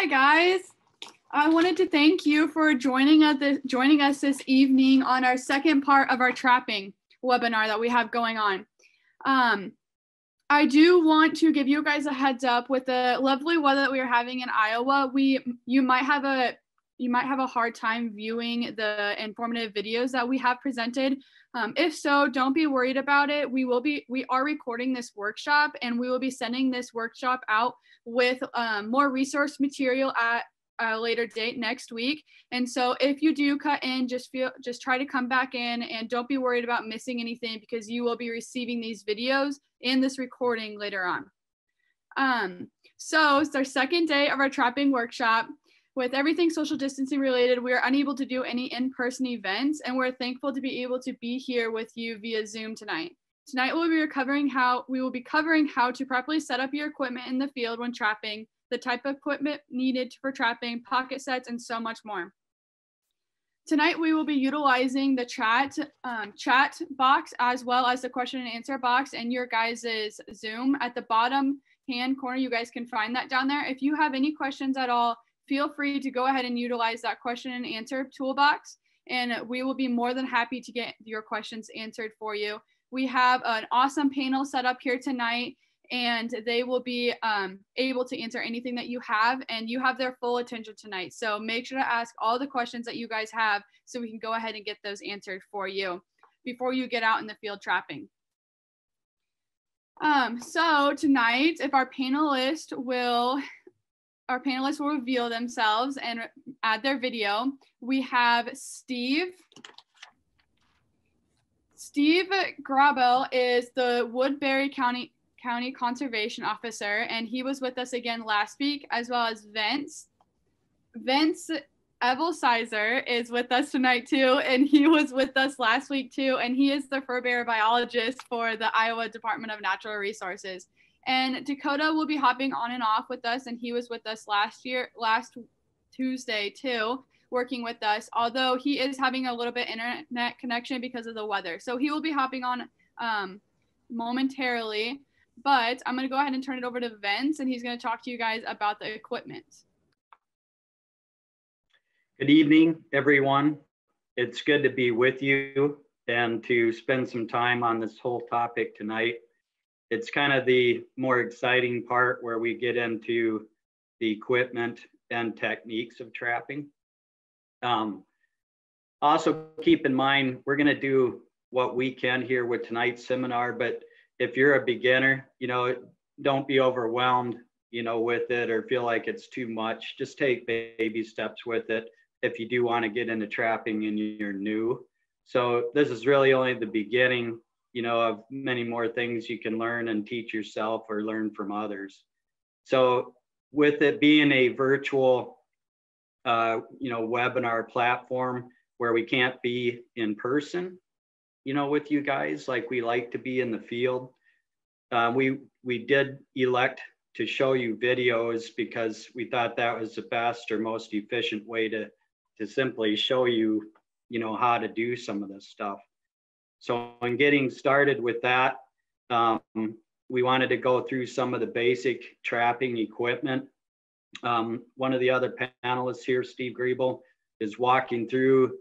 Hi guys. I wanted to thank you for joining us this, joining us this evening on our second part of our trapping webinar that we have going on. Um, I do want to give you guys a heads up with the lovely weather that we are having in Iowa. We you might have a you might have a hard time viewing the informative videos that we have presented. Um, if so, don't be worried about it. We will be we are recording this workshop and we will be sending this workshop out with um, more resource material at a later date next week. And so if you do cut in, just feel just try to come back in and don't be worried about missing anything because you will be receiving these videos in this recording later on. Um, so it's our second day of our trapping workshop. With everything social distancing related, we are unable to do any in-person events and we're thankful to be able to be here with you via Zoom tonight. Tonight we'll be covering how we will be covering how to properly set up your equipment in the field when trapping, the type of equipment needed for trapping, pocket sets, and so much more. Tonight we will be utilizing the chat um, chat box as well as the question and answer box and your guys' Zoom. At the bottom hand corner, you guys can find that down there. If you have any questions at all, feel free to go ahead and utilize that question and answer toolbox and we will be more than happy to get your questions answered for you. We have an awesome panel set up here tonight and they will be um, able to answer anything that you have and you have their full attention tonight so make sure to ask all the questions that you guys have so we can go ahead and get those answered for you before you get out in the field trapping um, so tonight if our panelists will our panelists will reveal themselves and add their video we have steve Steve Griebel is the Woodbury County County Conservation Officer, and he was with us again last week, as well as Vince. Vince Evelsizer is with us tonight too, and he was with us last week too, and he is the fur bear biologist for the Iowa Department of Natural Resources. And Dakota will be hopping on and off with us, and he was with us last year, last Tuesday too, working with us. Although he is having a little bit internet connection because of the weather, so he will be hopping on um, momentarily. But I'm going to go ahead and turn it over to Vince, and he's going to talk to you guys about the equipment. Good evening, everyone. It's good to be with you and to spend some time on this whole topic tonight. It's kind of the more exciting part where we get into the equipment and techniques of trapping. Um, also keep in mind, we're gonna do what we can here with tonight's seminar, but if you're a beginner, you know, don't be overwhelmed, you know, with it or feel like it's too much. Just take baby steps with it if you do want to get into trapping and you're new. So this is really only the beginning, you know, of many more things you can learn and teach yourself or learn from others. So with it being a virtual, uh, you know, webinar platform where we can't be in person, you know, with you guys like we like to be in the field. Uh, we we did elect to show you videos because we thought that was the best or most efficient way to to simply show you, you know, how to do some of this stuff. So in getting started with that, um, we wanted to go through some of the basic trapping equipment. Um, one of the other panelists here, Steve Griebel, is walking through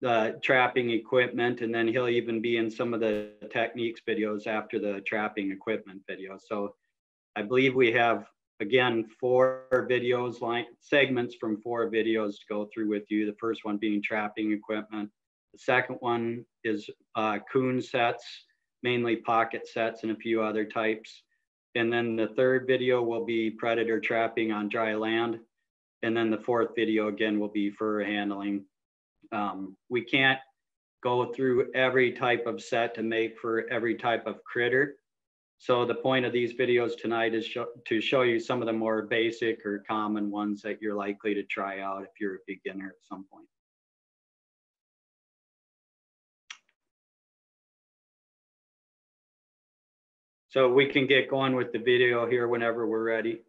the trapping equipment, and then he'll even be in some of the techniques videos after the trapping equipment video. So I believe we have, again, four videos, like segments from four videos to go through with you. The first one being trapping equipment. The second one is uh, coon sets, mainly pocket sets and a few other types. And then the third video will be predator trapping on dry land. And then the fourth video again will be fur handling um, we can't go through every type of set to make for every type of critter. So the point of these videos tonight is to show you some of the more basic or common ones that you're likely to try out if you're a beginner at some point. So we can get going with the video here whenever we're ready.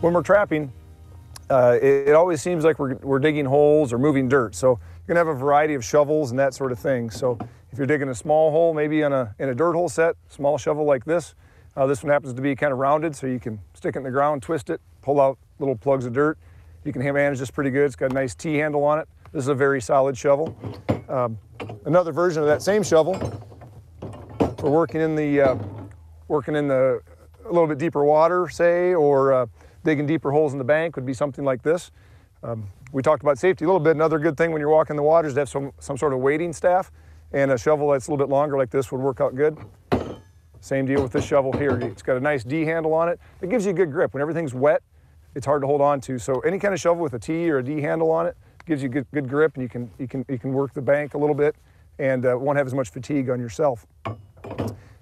when we're trapping, uh, it, it, always seems like we're, we're digging holes or moving dirt. So you're gonna have a variety of shovels and that sort of thing. So if you're digging a small hole, maybe in a, in a dirt hole set, small shovel like this, uh, this one happens to be kind of rounded, so you can stick it in the ground, twist it, pull out little plugs of dirt. You can manage this pretty good. It's got a nice T-handle on it. This is a very solid shovel. Um, another version of that same shovel, we're working in the, uh, working in the, a little bit deeper water, say, or uh, digging deeper holes in the bank would be something like this. Um, we talked about safety a little bit. Another good thing when you're walking the water is to have some, some sort of wading staff and a shovel that's a little bit longer like this would work out good. Same deal with this shovel here. It's got a nice D handle on it. It gives you a good grip. When everything's wet, it's hard to hold on to. So any kind of shovel with a T or a D handle on it gives you good, good grip and you can, you, can, you can work the bank a little bit and uh, won't have as much fatigue on yourself.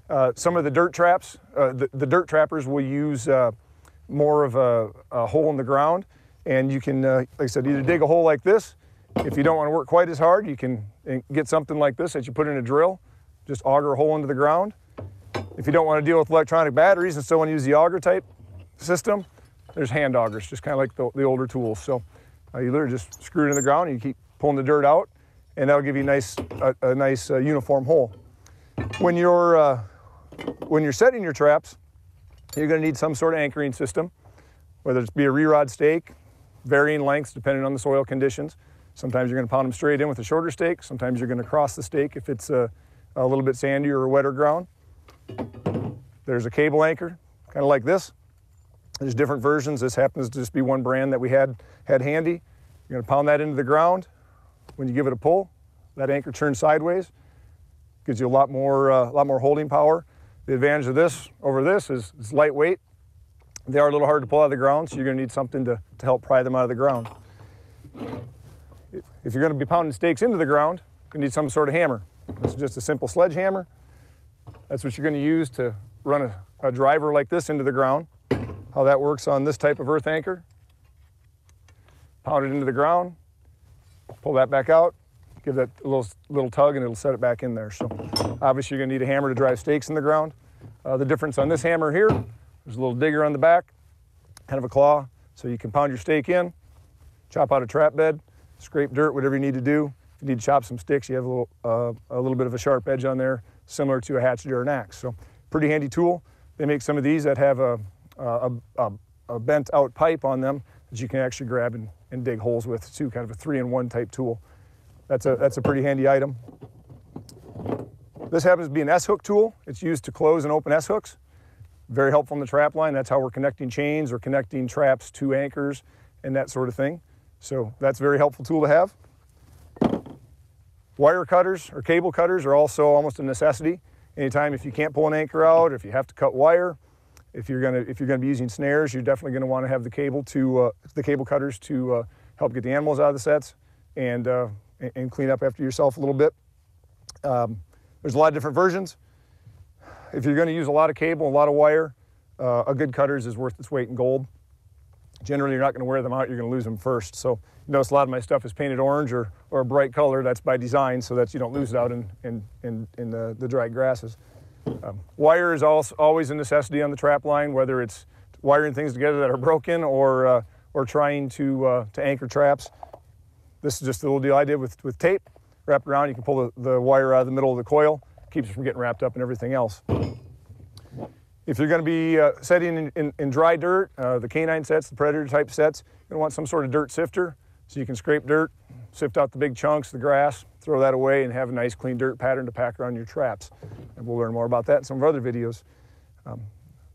Uh, some of the dirt traps, uh, the, the, dirt trappers will use uh, more of a, a, hole in the ground and you can, uh, like I said, either dig a hole like this. If you don't want to work quite as hard, you can uh, get something like this that you put in a drill, just auger a hole into the ground if you don't want to deal with electronic batteries and still want to use the auger type system, there's hand augers, just kind of like the, the, older tools. So uh, you literally just screw it in the ground and you keep pulling the dirt out and that'll give you a nice, a, a nice uh, uniform hole. When you're, uh, when you're setting your traps, you're going to need some sort of anchoring system, whether it's be a re-rod stake, varying lengths depending on the soil conditions. Sometimes you're going to pound them straight in with a shorter stake. Sometimes you're going to cross the stake if it's a, a little bit sandier or wetter ground. There's a cable anchor, kind of like this. There's different versions. This happens to just be one brand that we had, had handy. You're gonna pound that into the ground. When you give it a pull, that anchor turns sideways. Gives you a lot more, uh, lot more holding power. The advantage of this over this is it's lightweight. They are a little hard to pull out of the ground, so you're gonna need something to, to help pry them out of the ground. If you're gonna be pounding stakes into the ground, you need some sort of hammer. This is just a simple sledgehammer. That's what you're going to use to run a, a driver like this into the ground. How that works on this type of earth anchor. Pound it into the ground, pull that back out, give that a little, little tug and it'll set it back in there. So obviously you're gonna need a hammer to drive stakes in the ground. Uh, the difference on this hammer here, there's a little digger on the back, kind of a claw, so you can pound your stake in, chop out a trap bed, scrape dirt, whatever you need to do. If you need to chop some sticks, you have a little, uh, a little bit of a sharp edge on there similar to a hatchet or an axe. So pretty handy tool. They make some of these that have a, a, a, a bent out pipe on them that you can actually grab and, and dig holes with too, kind of a three-in-one type tool. That's a, that's a pretty handy item. This happens to be an S-hook tool. It's used to close and open S-hooks. Very helpful in the trap line. That's how we're connecting chains or connecting traps to anchors and that sort of thing. So that's a very helpful tool to have. Wire cutters or cable cutters are also almost a necessity. Anytime if you can't pull an anchor out, if you have to cut wire, if you're gonna if you're gonna be using snares, you're definitely gonna want to have the cable to uh, the cable cutters to uh, help get the animals out of the sets and uh, and clean up after yourself a little bit. Um, there's a lot of different versions. If you're going to use a lot of cable, and a lot of wire, uh, a good cutters is worth its weight in gold. Generally, you're not going to wear them out. You're going to lose them first. So you notice a lot of my stuff is painted orange or, or a bright color. That's by design so that you don't lose it out in, in, in, in the, the dry grasses. Um, wire is also always a necessity on the trap line, whether it's wiring things together that are broken or, uh, or trying to, uh, to anchor traps. This is just a little deal I did with, with tape. Wrapped around, you can pull the, the wire out of the middle of the coil. Keeps it from getting wrapped up and everything else. If you're going to be uh, setting in, in, in, dry dirt, uh, the canine sets, the predator type sets, you're going to want some sort of dirt sifter so you can scrape dirt, sift out the big chunks, the grass, throw that away and have a nice clean dirt pattern to pack around your traps. And we'll learn more about that in some of our other videos. Um,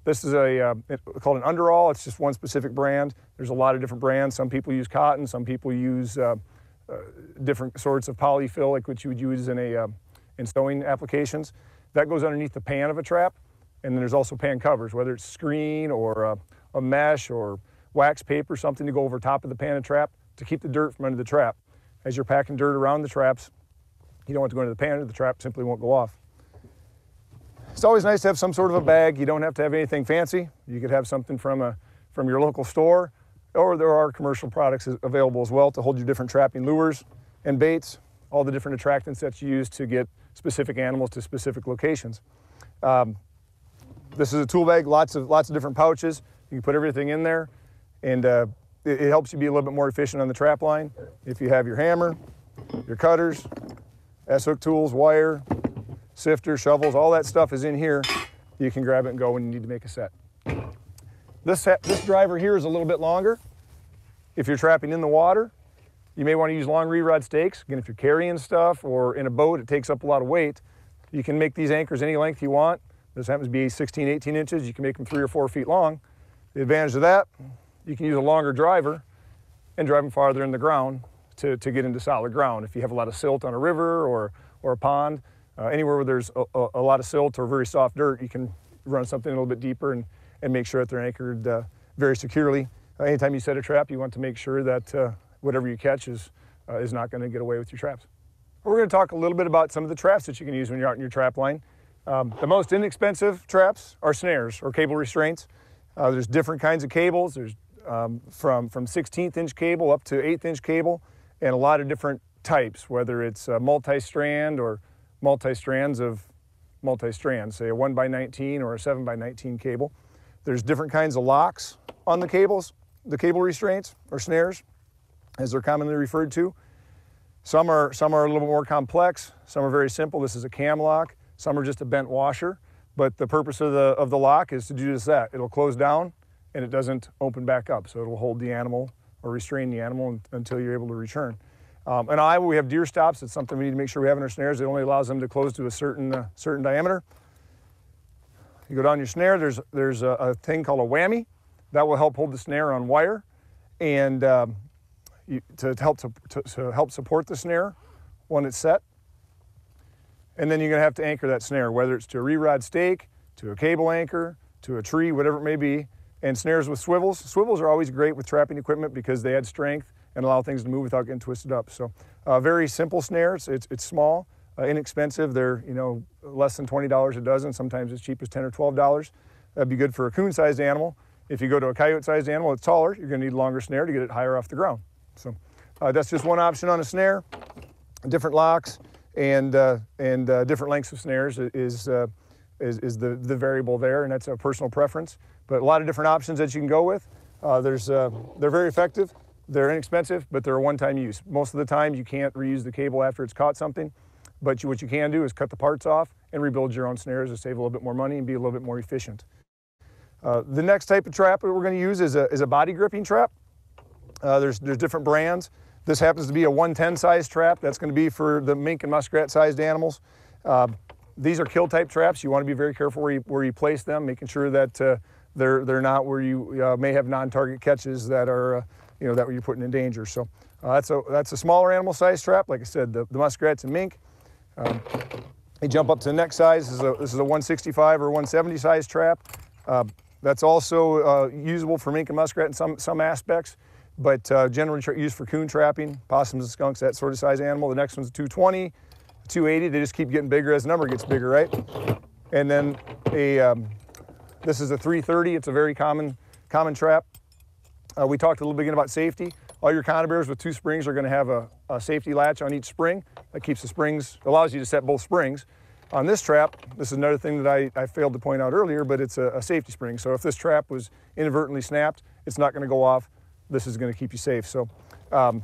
this is a uh, called an underall. It's just one specific brand. There's a lot of different brands. Some people use cotton. Some people use uh, uh, different sorts of polyfill, like what you would use in a in sewing applications. That goes underneath the pan of a trap. And then there's also pan covers, whether it's screen or a, a mesh or wax paper, something to go over top of the pan and trap to keep the dirt from under the trap. As you're packing dirt around the traps, you don't want to go into the pan or the trap simply won't go off. It's always nice to have some sort of a bag. You don't have to have anything fancy. You could have something from, a, from your local store, or there are commercial products available as well to hold your different trapping lures and baits, all the different attractants that you use to get specific animals to specific locations. Um, this is a tool bag, lots of, lots of different pouches. You can put everything in there And uh, it, it helps you be a little bit more efficient on the trap line. If you have your hammer, your cutters, S-hook tools, wire, sifter, shovels, all that stuff is in here. You can grab it and go when you need to make a set. This, this driver here is a little bit longer. If you're trapping in the water, you may want to use long re-rod stakes. Again, if you're carrying stuff or in a boat, it takes up a lot of weight. You can make these anchors any length you want. This happens to be 16, 18 inches. You can make them three or four feet long. The advantage of that, you can use a longer driver and drive them farther in the ground to, to get into solid ground. If you have a lot of silt on a river or, or a pond, uh, anywhere where there's a, a, a, lot of silt or very soft dirt, you can run something a little bit deeper and, and make sure that they're anchored uh, very securely. Uh, anytime you set a trap, you want to make sure that uh, whatever you catch is, uh, is not going to get away with your traps. We're going to talk a little bit about some of the traps that you can use when you're out in your trap line. Um, the most inexpensive traps are snares or cable restraints. Uh, there's different kinds of cables. There's um, from, from 16th inch cable up to 8th inch cable and a lot of different types, whether it's multi-strand or multi-strands of multi-strands, say a 1 by 19 or a 7 by 19 cable. There's different kinds of locks on the cables, the cable restraints or snares as they're commonly referred to. Some are, some are a little more complex, some are very simple. This is a cam lock, some are just a bent washer, but the purpose of the, of the lock is to do just that. It'll close down and it doesn't open back up, so it'll hold the animal or restrain the animal until you're able to return. Um, in Iowa, we have deer stops. It's something we need to make sure we have in our snares. It only allows them to close to a certain, uh, certain diameter. You go down your snare, there's, there's a, a, thing called a whammy. That will help hold the snare on wire. And um, to, help to, to, to, help support the snare when it's set. And then you're going to have to anchor that snare, whether it's to a re-rod stake, to a cable anchor, to a tree, whatever it may be. And snares with swivels. Swivels are always great with trapping equipment because they add strength and allow things to move without getting twisted up. So uh, very simple snares. It's, it's small, uh, inexpensive. They're you know less than $20 a dozen, sometimes as cheap as 10 or $12. That'd be good for a coon-sized animal. If you go to a coyote-sized animal, it's taller. You're going to need longer snare to get it higher off the ground. So uh, that's just one option on a snare. Different locks and, uh, and uh, different lengths of snares is, uh, is, is, the, the variable there, and that's a personal preference. But a lot of different options that you can go with. Uh, there's, uh, they're very effective. They're inexpensive, but they're a one-time use. Most of the time, you can't reuse the cable after it's caught something, but you, what you can do is cut the parts off and rebuild your own snares to save a little bit more money and be a little bit more efficient. the next type of trap that we're going to use is a, is a body gripping trap. Uh, there's, there's different brands. This happens to be a 110 size trap. That's going to be for the mink and muskrat sized animals. Uh, these are kill type traps. You want to be very careful where you, where you place them, making sure that uh, they're, they're not where you uh, may have non-target catches that are, uh, you know, that you're putting in danger. So uh, that's, a, that's a smaller animal size trap. Like I said, the, the muskrats and mink. Um, they jump up to the next size. This is a, this is a 165 or 170 size trap. that's also usable for mink and muskrat in some, some aspects but uh, generally used for coon trapping, possums and skunks, that sort of size animal. The next one's a 220, 280. They just keep getting bigger as the number gets bigger, right? And then a, um, this is a 330. It's a very common, common trap. Uh, we talked a little bit about safety. All your conibears with two springs are going to have a, a, safety latch on each spring that keeps the springs, allows you to set both springs. On this trap, this is another thing that I, I failed to point out earlier, but it's a, a safety spring. So if this trap was inadvertently snapped, it's not going to go off this is going to keep you safe. So um,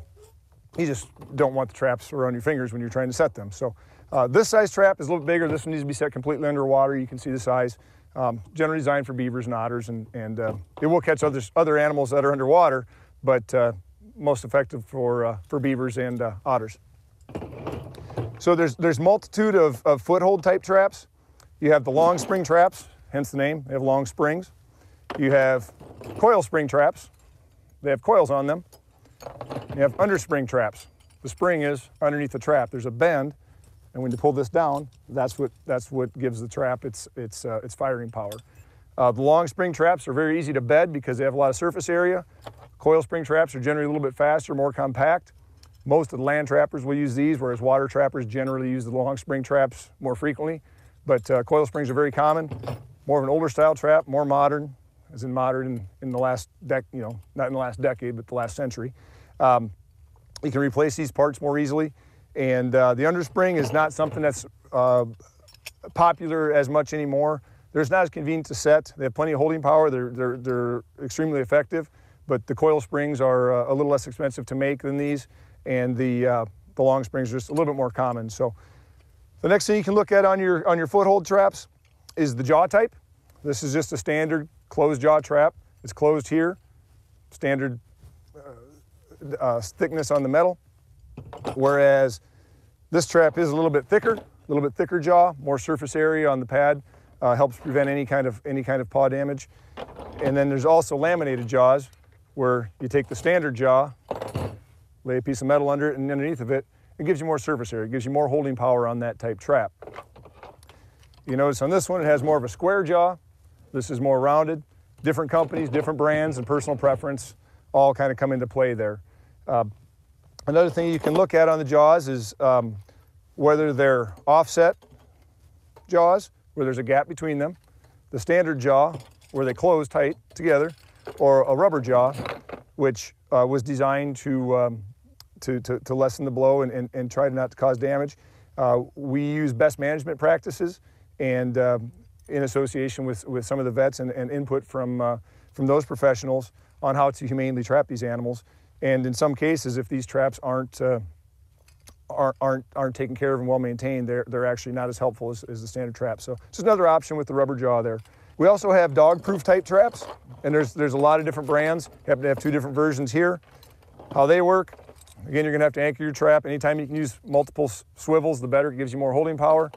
you just don't want the traps around your fingers when you're trying to set them. So uh, this size trap is a little bigger. This one needs to be set completely underwater. You can see the size. Um, generally designed for beavers and otters, and, and uh, it will catch other, other animals that are underwater, but uh, most effective for, uh, for beavers and uh, otters. So there's, there's multitude of, of foothold type traps. You have the long spring traps, hence the name, they have long springs. You have coil spring traps, they have coils on them. You have underspring traps. The spring is underneath the trap. There's a bend, and when you pull this down, that's what, that's what gives the trap its, its, uh, its firing power. Uh, the long spring traps are very easy to bed because they have a lot of surface area. Coil spring traps are generally a little bit faster, more compact. Most of the land trappers will use these, whereas water trappers generally use the long spring traps more frequently. But uh, coil springs are very common, more of an older style trap, more modern, as in modern in, in the last dec, you know, not in the last decade, but the last century. Um, you can replace these parts more easily. And uh, the underspring is not something that's uh, popular as much anymore. They're not as convenient to set. They have plenty of holding power. They're, they're, they're extremely effective, but the coil springs are uh, a little less expensive to make than these, and the, uh, the long springs are just a little bit more common. So the next thing you can look at on your, on your foothold traps is the jaw type. This is just a standard closed jaw trap. It's closed here, standard uh, uh, thickness on the metal, whereas this trap is a little bit thicker, a little bit thicker jaw, more surface area on the pad, uh, helps prevent any kind of any kind of paw damage. And then there's also laminated jaws, where you take the standard jaw, lay a piece of metal under it, and underneath of it, it gives you more surface area. It gives you more holding power on that type trap. You notice on this one, it has more of a square jaw. This is more rounded. Different companies, different brands, and personal preference all kind of come into play there. Uh, another thing you can look at on the jaws is um, whether they're offset jaws, where there's a gap between them, the standard jaw, where they close tight together, or a rubber jaw, which uh, was designed to, um, to, to, to, lessen the blow and, and, and try to not to cause damage. Uh, we use best management practices and uh, in association with, with some of the vets and, and input from, uh, from those professionals on how to humanely trap these animals. And in some cases, if these traps aren't, uh, aren't, aren't, aren't taken care of and well maintained, they're, they're actually not as helpful as, as the standard trap. So it's another option with the rubber jaw there. We also have dog-proof type traps, and there's, there's a lot of different brands. You happen to have two different versions here. How they work, again, you're gonna have to anchor your trap. Anytime you can use multiple swivels, the better. It gives you more holding power.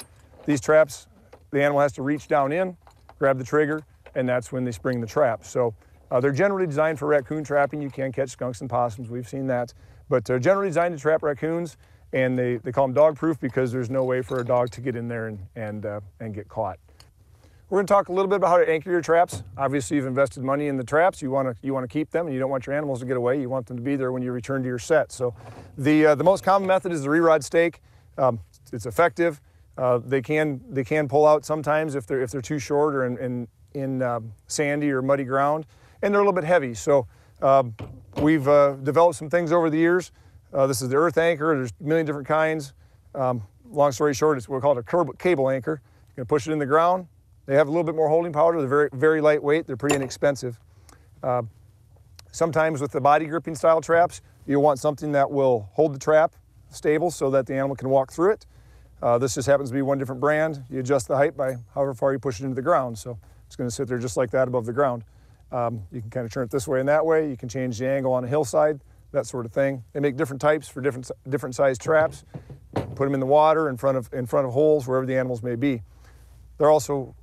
These traps, the animal has to reach down in, grab the trigger, and that's when they spring the trap. So uh, they're generally designed for raccoon trapping. You can catch skunks and possums, we've seen that. But they're generally designed to trap raccoons, and they, they call them dog proof because there's no way for a dog to get in there and, and, uh, and get caught. We're going to talk a little bit about how to anchor your traps. Obviously, you've invested money in the traps. You want to you want to keep them, and you don't want your animals to get away. You want them to be there when you return to your set. So, the uh, the most common method is the re-rod stake. Um, it's effective. Uh, they can they can pull out sometimes if they're if they're too short or in in, in uh, sandy or muddy ground, and they're a little bit heavy. So um, we've uh, developed some things over the years. Uh, this is the earth anchor. There's a million different kinds. Um, long story short, it's we call it a curb, cable anchor. You're gonna push it in the ground they have a little bit more holding power. They're very, very lightweight. They're pretty inexpensive. Uh, sometimes with the body gripping style traps, you'll want something that will hold the trap stable so that the animal can walk through it. Uh, this just happens to be one different brand. You adjust the height by however far you push it into the ground. So it's going to sit there just like that above the ground. Um, you can kind of turn it this way and that way. You can change the angle on a hillside, that sort of thing. They make different types for different different size traps. Put them in the water in front of in front of holes wherever the animals may be. They're also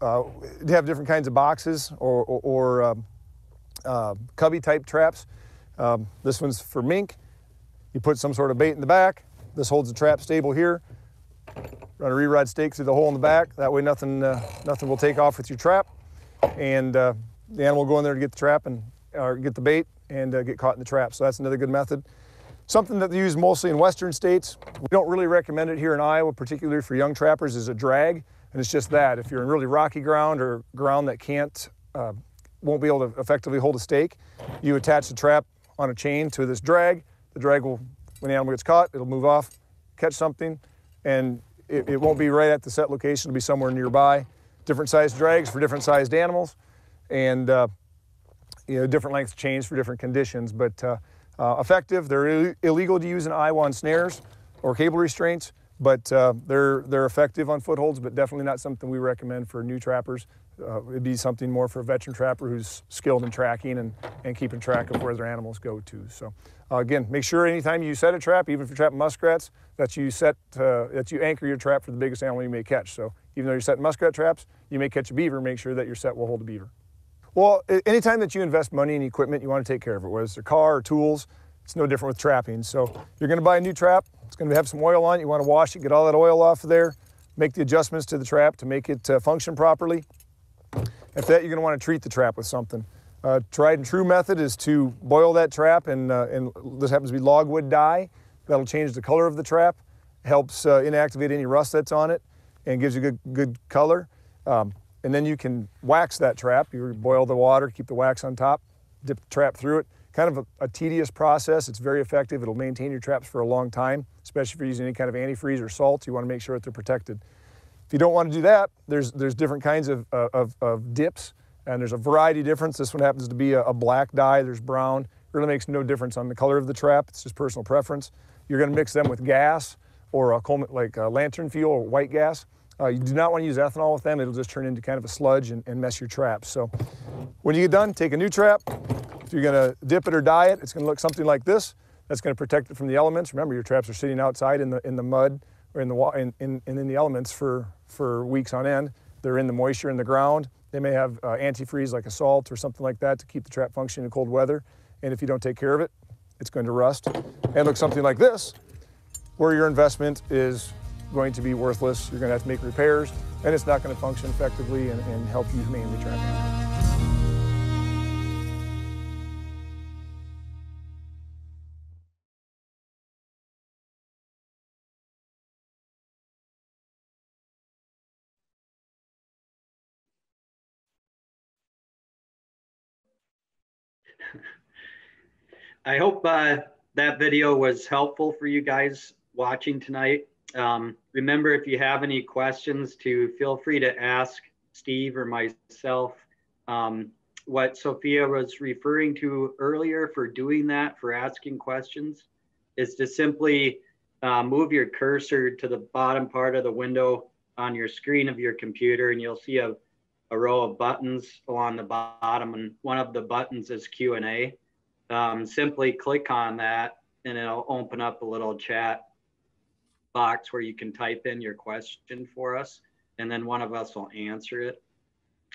uh, they have different kinds of boxes or, or, or um, uh, cubby type traps. Um, this one's for mink. You put some sort of bait in the back. This holds the trap stable here. Run a re-rod stake through the hole in the back. That way nothing, uh, nothing will take off with your trap. And uh, the animal will go in there to get the trap and or get the bait and uh, get caught in the trap. So that's another good method. Something that they use mostly in western states. We don't really recommend it here in Iowa, particularly for young trappers, is a drag. And it's just that. If you're in really rocky ground or ground that can't, uh, won't be able to effectively hold a stake, you attach the trap on a chain to this drag. The drag will, when the animal gets caught, it'll move off, catch something, and it, it won't be right at the set location. It'll be somewhere nearby. Different sized drags for different sized animals, and uh, you know, different length chains for different conditions. But uh, uh, effective. They're Ill illegal to use in Iowa on snares or cable restraints but uh, they're they're effective on footholds, but definitely not something we recommend for new trappers. Uh, it'd be something more for a veteran trapper who's skilled in tracking and, and keeping track of where their animals go to. So uh, again, make sure anytime you set a trap, even if you're trapping muskrats, that you set uh, that you anchor your trap for the biggest animal you may catch. So even though you're setting muskrat traps, you may catch a beaver. Make sure that your set will hold a beaver. Well, anytime that you invest money in equipment, you want to take care of it, whether it's a car or tools. It's no different with trapping. So you're going to buy a new trap. It's going to have some oil on it. You want to wash it, get all that oil off of there, make the adjustments to the trap to make it uh, function properly. After that, you're going to want to treat the trap with something. Uh, tried and true method is to boil that trap, and, uh, and this happens to be logwood dye. That'll change the color of the trap, helps uh, inactivate any rust that's on it, and gives you good, good color. Um, and then you can wax that trap. You boil the water, keep the wax on top, dip the trap through it kind of a, a, tedious process. It's very effective. It'll maintain your traps for a long time, especially if you're using any kind of antifreeze or salt. You want to make sure that they're protected. If you don't want to do that, there's, there's different kinds of, of, of dips And there's a variety difference. This one happens to be a, a black dye. There's brown. It really makes no difference on the color of the trap. It's just personal preference. You're going to mix them with gas or a like lantern fuel or white gas. Uh, you do not want to use ethanol with them. It'll just turn into kind of a sludge and, and mess your traps. So when you get done, take a new trap. If you're going to dip it or dye it, it's going to look something like this. That's going to protect it from the elements. Remember, your traps are sitting outside in the in the mud or in the in, in, in the elements for for weeks on end. They're in the moisture in the ground. They may have uh, antifreeze like a salt or something like that to keep the trap functioning in cold weather. And if you don't take care of it, it's going to rust and look something like this, where your investment is going to be worthless. You're going to have to make repairs, and it's not going to function effectively and, and help you mainly trap. I hope uh, that video was helpful for you guys watching tonight. Um, remember, if you have any questions, to feel free to ask Steve or myself. Um, what Sophia was referring to earlier for doing that, for asking questions, is to simply uh, move your cursor to the bottom part of the window on your screen of your computer, and you'll see a, a row of buttons along the bottom, and one of the buttons is Q&A um, simply click on that and it'll open up a little chat box where you can type in your question for us and then one of us will answer it.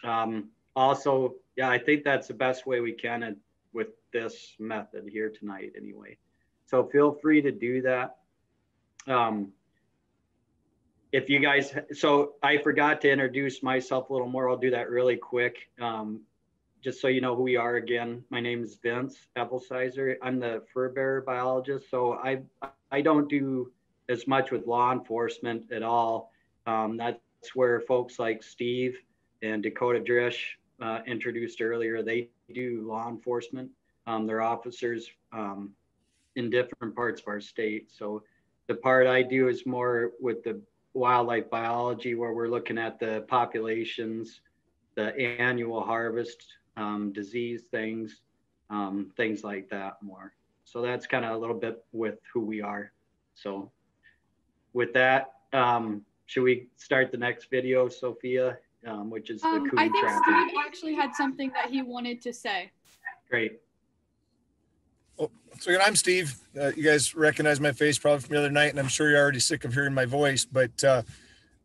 Um, also, yeah, I think that's the best way we can with this method here tonight anyway. So feel free to do that. Um, if you guys, so I forgot to introduce myself a little more. I'll do that really quick. Um, just so you know who we are again, my name is Vince Evelsizer. I'm the fur bearer biologist. So I I don't do as much with law enforcement at all. Um, that's where folks like Steve and Dakota Drish uh, introduced earlier. They do law enforcement. Um, they're officers um, in different parts of our state. So the part I do is more with the wildlife biology, where we're looking at the populations, the annual harvest, um, disease things, um, things like that more. So that's kind of a little bit with who we are. So with that, um, should we start the next video, Sophia, um, which is the um, I think Steve actually had something that he wanted to say. Great. Well, so again, I'm Steve. Uh, you guys recognize my face probably from the other night, and I'm sure you're already sick of hearing my voice. But uh,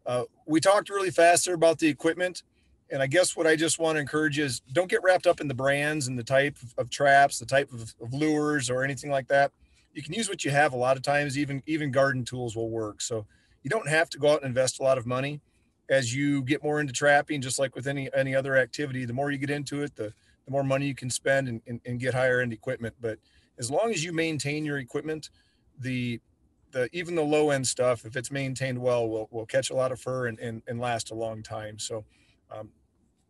uh, we talked really fast there about the equipment. And I guess what I just want to encourage is don't get wrapped up in the brands and the type of, of traps, the type of, of, lures or anything like that. You can use what you have a lot of times, even even garden tools will work. So you don't have to go out and invest a lot of money as you get more into trapping, just like with any any other activity, the more you get into it, the, the more money you can spend and, and, and get higher end equipment. But as long as you maintain your equipment, the the even the low end stuff, if it's maintained well, will will catch a lot of fur and, and, and last a long time. So um,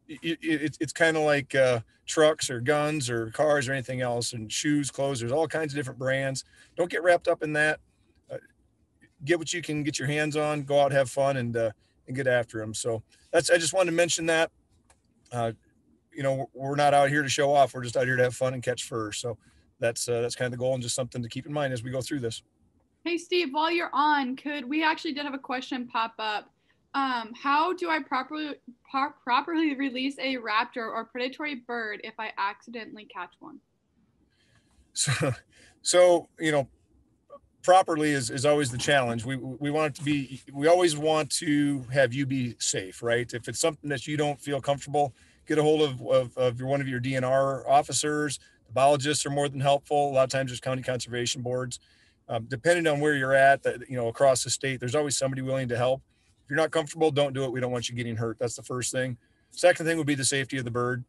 it, it, it's kind of like uh, trucks or guns or cars or anything else and shoes clothes there's all kinds of different brands. Don't get wrapped up in that. Uh, get what you can get your hands on go out have fun and uh, and get after them so that's i just wanted to mention that. Uh, you know we're not out here to show off we're just out here to have fun and catch fur. So that's uh, that's kind of the goal and just something to keep in mind as we go through this. Hey steve while you're on could we actually did have a question pop up um, how do I properly pro- properly release a raptor or predatory bird if I accidentally catch one? So, so you know, properly is, is always the challenge. We we want it to be. We always want to have you be safe, right? If it's something that you don't feel comfortable, get a hold of of, of your, one of your DNR officers. The biologists are more than helpful. A lot of times, there's county conservation boards. Um, depending on where you're at, that you know, across the state, there's always somebody willing to help. If you're not comfortable, don't do it. We don't want you getting hurt. That's the first thing. Second thing would be the safety of the bird.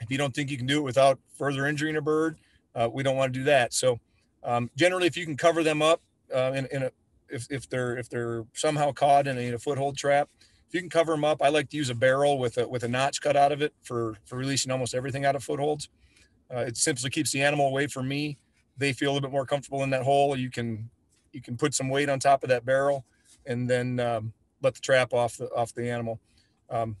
If you don't think you can do it without further injuring a bird, uh, we don't want to do that. So um, generally, if you can cover them up uh, in, in a, if, if they're if they're somehow caught in a, in a, foothold trap, if you can cover them up, I like to use a barrel with a with a notch cut out of it for for releasing almost everything out of footholds. Uh, it simply keeps the animal away from me. They feel a little bit more comfortable in that hole. You can you can put some weight on top of that barrel, and then um, let the trap off the off the animal. Um,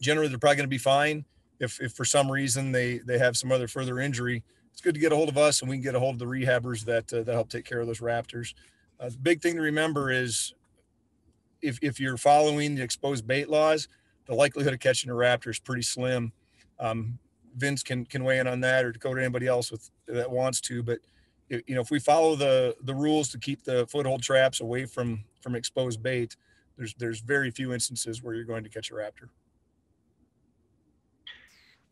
generally, they're probably going to be fine. if, if for some reason they, they have some other further injury, it's good to get a hold of us and we can get a hold of the rehabbers that, uh, that help take care of those raptors. Uh, the big thing to remember is if, if you're following the exposed bait laws, the likelihood of catching a raptor is pretty slim. Um, Vince can, can weigh in on that or Dakota, anybody else with that wants to, but you know, if we follow the, the rules to keep the foothold traps away from, from exposed bait, there's, there's very few instances where you're going to catch a raptor.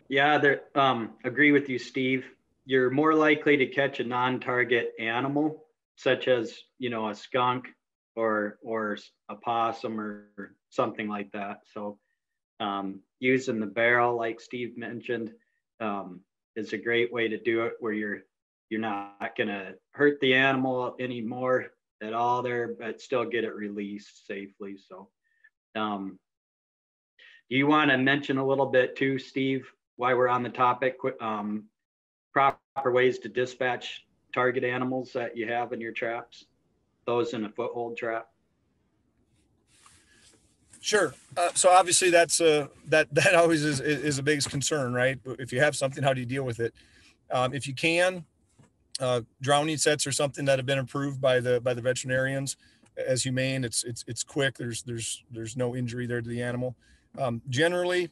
Yeah, there, um, agree with you, Steve. You're more likely to catch a non-target animal, such as, you know, a skunk or, or a possum or something like that. So um, using the barrel, like Steve mentioned, um, is a great way to do it where you're you're not going to hurt the animal anymore at all there, but still get it released safely. So, um, do you want to mention a little bit too, Steve, why we're on the topic, um, proper ways to dispatch target animals that you have in your traps, those in a foothold trap? Sure. Uh, so obviously that's uh, that that always is is a biggest concern, right? If you have something, how do you deal with it? Um, if you can, uh, drowning sets are something that have been approved by the by the veterinarians as humane. It's it's it's quick. There's there's there's no injury there to the animal. Um, generally,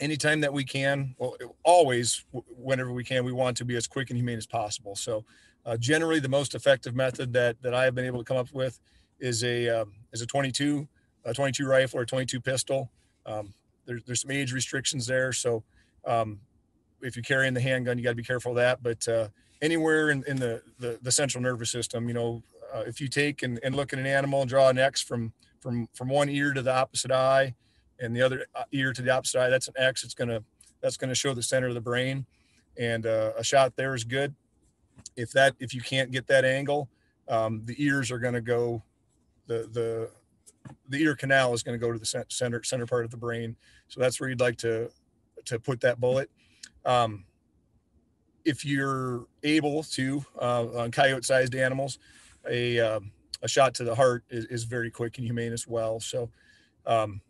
anytime that we can, well, always whenever we can, we want to be as quick and humane as possible. So, uh, generally, the most effective method that that I have been able to come up with is a um, is a 22 a 22 rifle or 22 pistol. Um, there's there's some age restrictions there, so um, if you're carrying the handgun, you got to be careful of that. But uh, anywhere in, in the, the, the central nervous system. You know, uh, if you take and, and look at an animal and draw an X from from from one ear to the opposite eye, and the other uh, ear to the opposite eye, that's an X. It's gonna that's gonna show the center of the brain, and uh, a shot there is good. If that if you can't get that angle, um, the ears are gonna go, the the the ear canal is going to go to the center center part of the brain. So that's where you'd like to to put that bullet. Um, if you're able to uh, on coyote-sized animals, a um, a shot to the heart is, is very quick and humane as well. So um,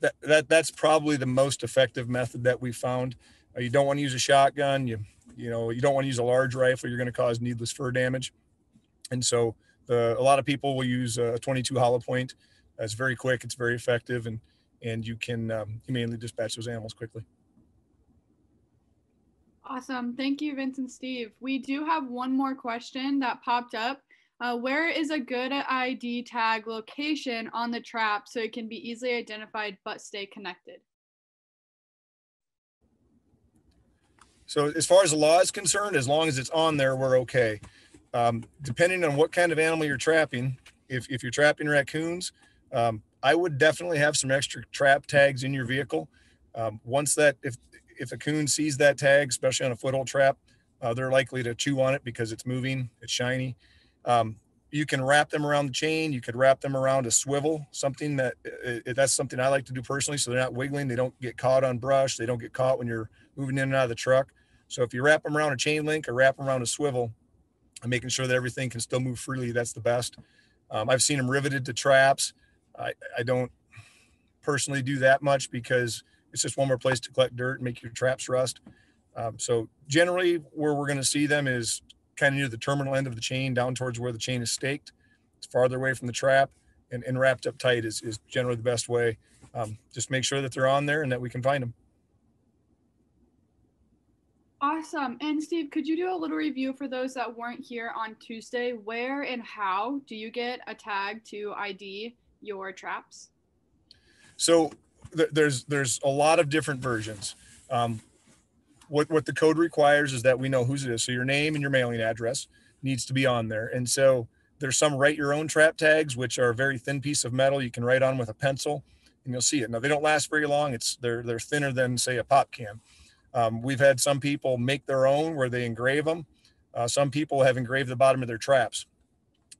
that that that's probably the most effective method that we found. Uh, you don't want to use a shotgun. You you know you don't want to use a large rifle. You're going to cause needless fur damage. And so the, a lot of people will use a 22 hollow point. It's very quick. It's very effective, and and you can um, humanely dispatch those animals quickly. Awesome. Thank you, Vince and Steve. We do have one more question that popped up. Uh, where is a good ID tag location on the trap so it can be easily identified but stay connected? So as far as the law is concerned, as long as it's on there, we're okay. Um, depending on what kind of animal you're trapping, if, if you're trapping raccoons, um, I would definitely have some extra trap tags in your vehicle. Um, once that, if if a coon sees that tag, especially on a foothold trap, uh, they're likely to chew on it because it's moving, it's shiny. Um, you can wrap them around the chain. You could wrap them around a swivel, something that uh, that's something I like to do personally. So they're not wiggling. They don't get caught on brush. They don't get caught when you're moving in and out of the truck. So if you wrap them around a chain link or wrap them around a swivel, and making sure that everything can still move freely, that's the best. Um, I've seen them riveted to traps. I, I don't personally do that much because it's just one more place to collect dirt and make your traps rust. Um, so generally where we're going to see them is kind of near the terminal end of the chain down towards where the chain is staked. It's farther away from the trap and, and wrapped up tight is, is generally the best way. Um, just make sure that they're on there and that we can find them. Awesome. And Steve, could you do a little review for those that weren't here on Tuesday? Where and how do you get a tag to ID your traps? So there's there's a lot of different versions. Um, what what the code requires is that we know whose it is. So your name and your mailing address needs to be on there. And so there's some write your own trap tags, which are a very thin piece of metal you can write on with a pencil, and you'll see it. Now they don't last very long. It's they're they're thinner than say a pop can. Um, we've had some people make their own where they engrave them. Uh, some people have engraved the bottom of their traps.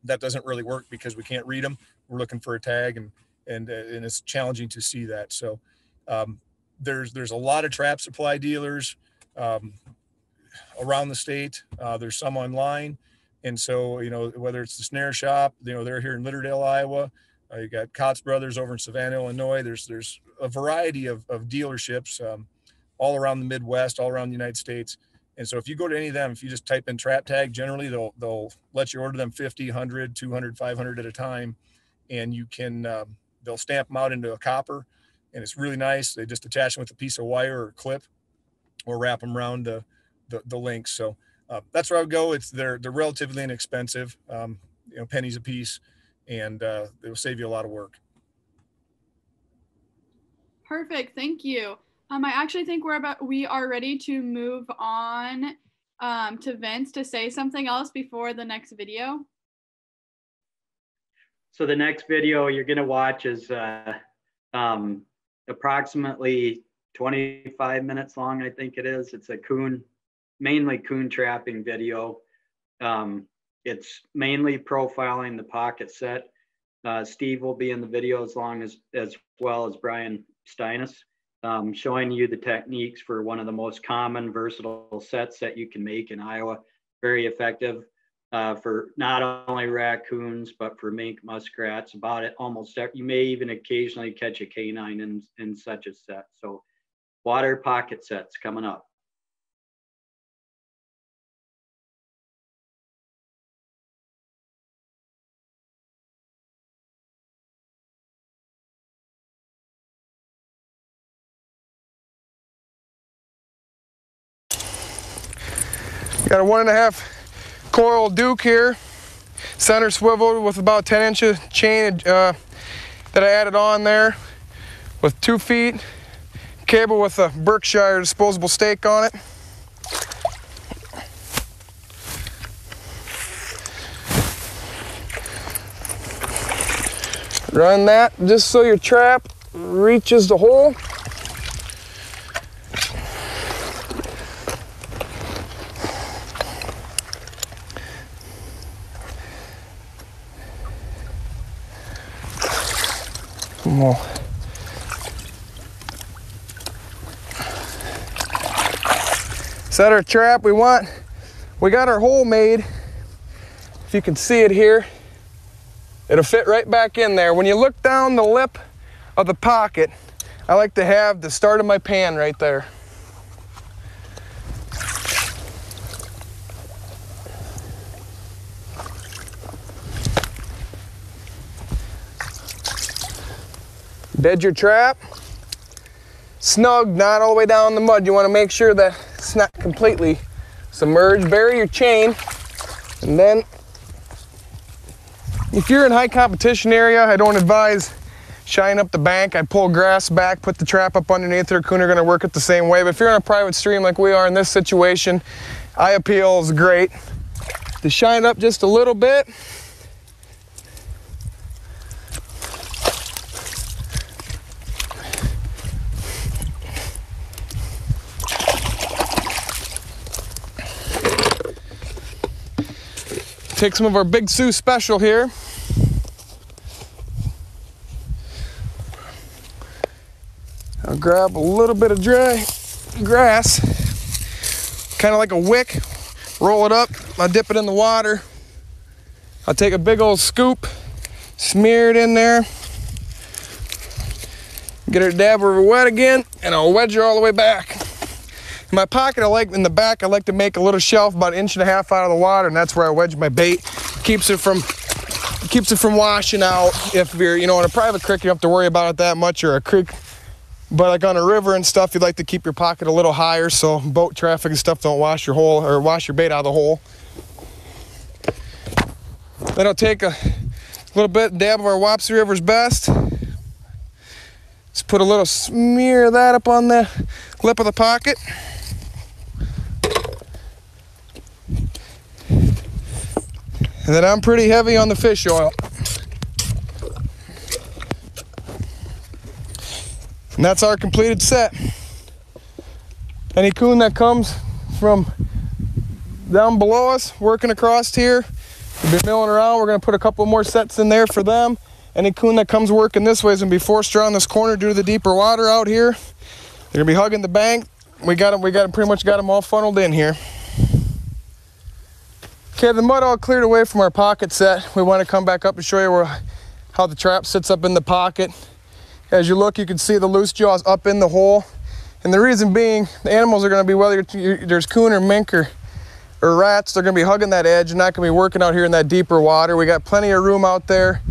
That doesn't really work because we can't read them. We're looking for a tag and and uh, and it's challenging to see that. So um, there's there's a lot of trap supply dealers um, around the state. Uh, there's some online, and so you know whether it's the Snare Shop, you know they're here in Lidderdale, Iowa. Uh, you got Kaatz Brothers over in Savanna, Illinois. There's there's a variety of, of dealerships um, all around the Midwest, all around the United States. And so if you go to any of them, if you just type in trap tag, generally they'll they'll let you order them 50, 100, 200, 500 at a time, and you can um, they'll stamp them out into a copper, and it's really nice. They just attach them with a piece of wire or clip, or wrap them around the the, the links. So uh, that's where I would go. It's they're they're relatively inexpensive, um, you know, pennies a piece, and uh, they will save you a lot of work. Perfect. Thank you. Um, I actually think we're about we are ready to move on um, to Vince to say something else before the next video. So the next video you're gonna watch is uh, um, approximately 25 minutes long, I think it is. It's a coon, mainly coon trapping video. Um, it's mainly profiling the pocket set. Uh, Steve will be in the video as long as as well as Brian Steinus, um, showing you the techniques for one of the most common versatile sets that you can make in Iowa. Very effective uh, for not only raccoons, but for mink, muskrats, about it almost, you may even occasionally catch a canine in, in such a set. So water pocket sets coming up. Got a one and a half coil Duke here, center swiveled with about 10 inches chain uh, that I added on there with two feet, cable with a Berkshire disposable stake on it. Run that just so your trap reaches the hole. More. Set our trap we want. We got our hole made. If you can see it here, it'll fit right back in there. When you look down the lip of the pocket, I like to have the start of my pan right there. Bed your trap. Snug, not all the way down in the mud. You want to make sure that it's not completely submerged. Bury your chain. And then, if you're in high competition area, I don't advise shine up the bank. I pull grass back, put the trap up underneath there. Coon are going to work it the same way. But if you're in a private stream like we are in this situation, eye appeal is great. To shine up just a little bit, Take some of our Big Sioux special here. I'll grab a little bit of dry grass, kind of like a wick, roll it up, I dip it in the water. I'll take a big old scoop, smear it in there, get her dab her wet again, and I'll wedge her all the way back. In my pocket, I like in the back, I like to make a little shelf about an inch and a half out of the water, and that's where I wedge my bait. Keeps it from keeps it from washing out. If you're, you know, in a private creek, you don't have to worry about it that much, or a creek. But like on a river and stuff, you'd like to keep your pocket a little higher so boat traffic and stuff don't wash your hole or wash your bait out of the hole. Then I'll take a little bit dab of our Wapsie River's best. Just put a little smear of that up on the lip of the pocket. And then I'm pretty heavy on the fish oil. And that's our completed set. Any coon that comes from down below us, working across here, we've been milling around. We're gonna put a couple more sets in there for them. Any coon that comes working this way is gonna be forced around this corner due to the deeper water out here. They're gonna be hugging the bank. We got them, we got them pretty much got them all funneled in here. Okay, the mud all cleared away from our pocket set. We want to come back up and show you where, how the trap sits up in the pocket. As you look, you can see the loose jaws up in the hole. And the reason being, the animals are going to be, whether there's coon or mink or, or rats, they're going to be hugging that edge and not going to be working out here in that deeper water. We got plenty of room out there,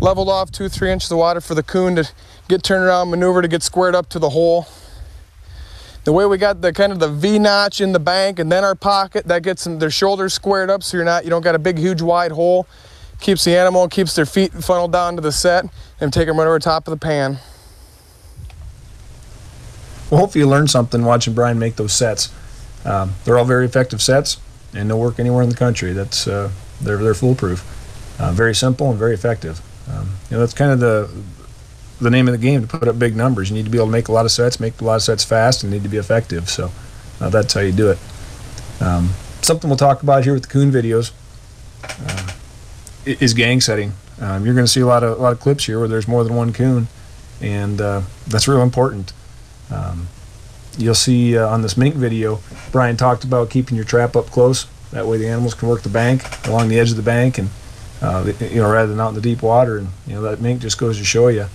leveled off two, three inches of water for the coon to get turned around, maneuver to get squared up to the hole. The way we got the kind of the V notch in the bank and then our pocket, that gets them, their shoulders squared up so you're not, you don't got a big, huge, wide hole. Keeps the animal, keeps their feet funneled down to the set and take them right over top of the pan. Well, hopefully you learned something watching Brian make those sets. Um, they're all very effective sets, and they'll work anywhere in the country. That's uh, they're they're foolproof. Uh, very simple and very effective. Um, you know that's kind of the the name of the game to put up big numbers. You need to be able to make a lot of sets, make a lot of sets fast, and need to be effective. So uh, that's how you do it. Um, something we'll talk about here with the coon videos uh, is gang setting. Um, you're going to see a lot of a lot of clips here where there's more than one coon, and uh, that's real important. Um, you'll see uh, on this mink video, Brian talked about keeping your trap up close. That way the animals can work the bank along the edge of the bank, and uh, you know rather than out in the deep water. And you know that mink just goes to show you,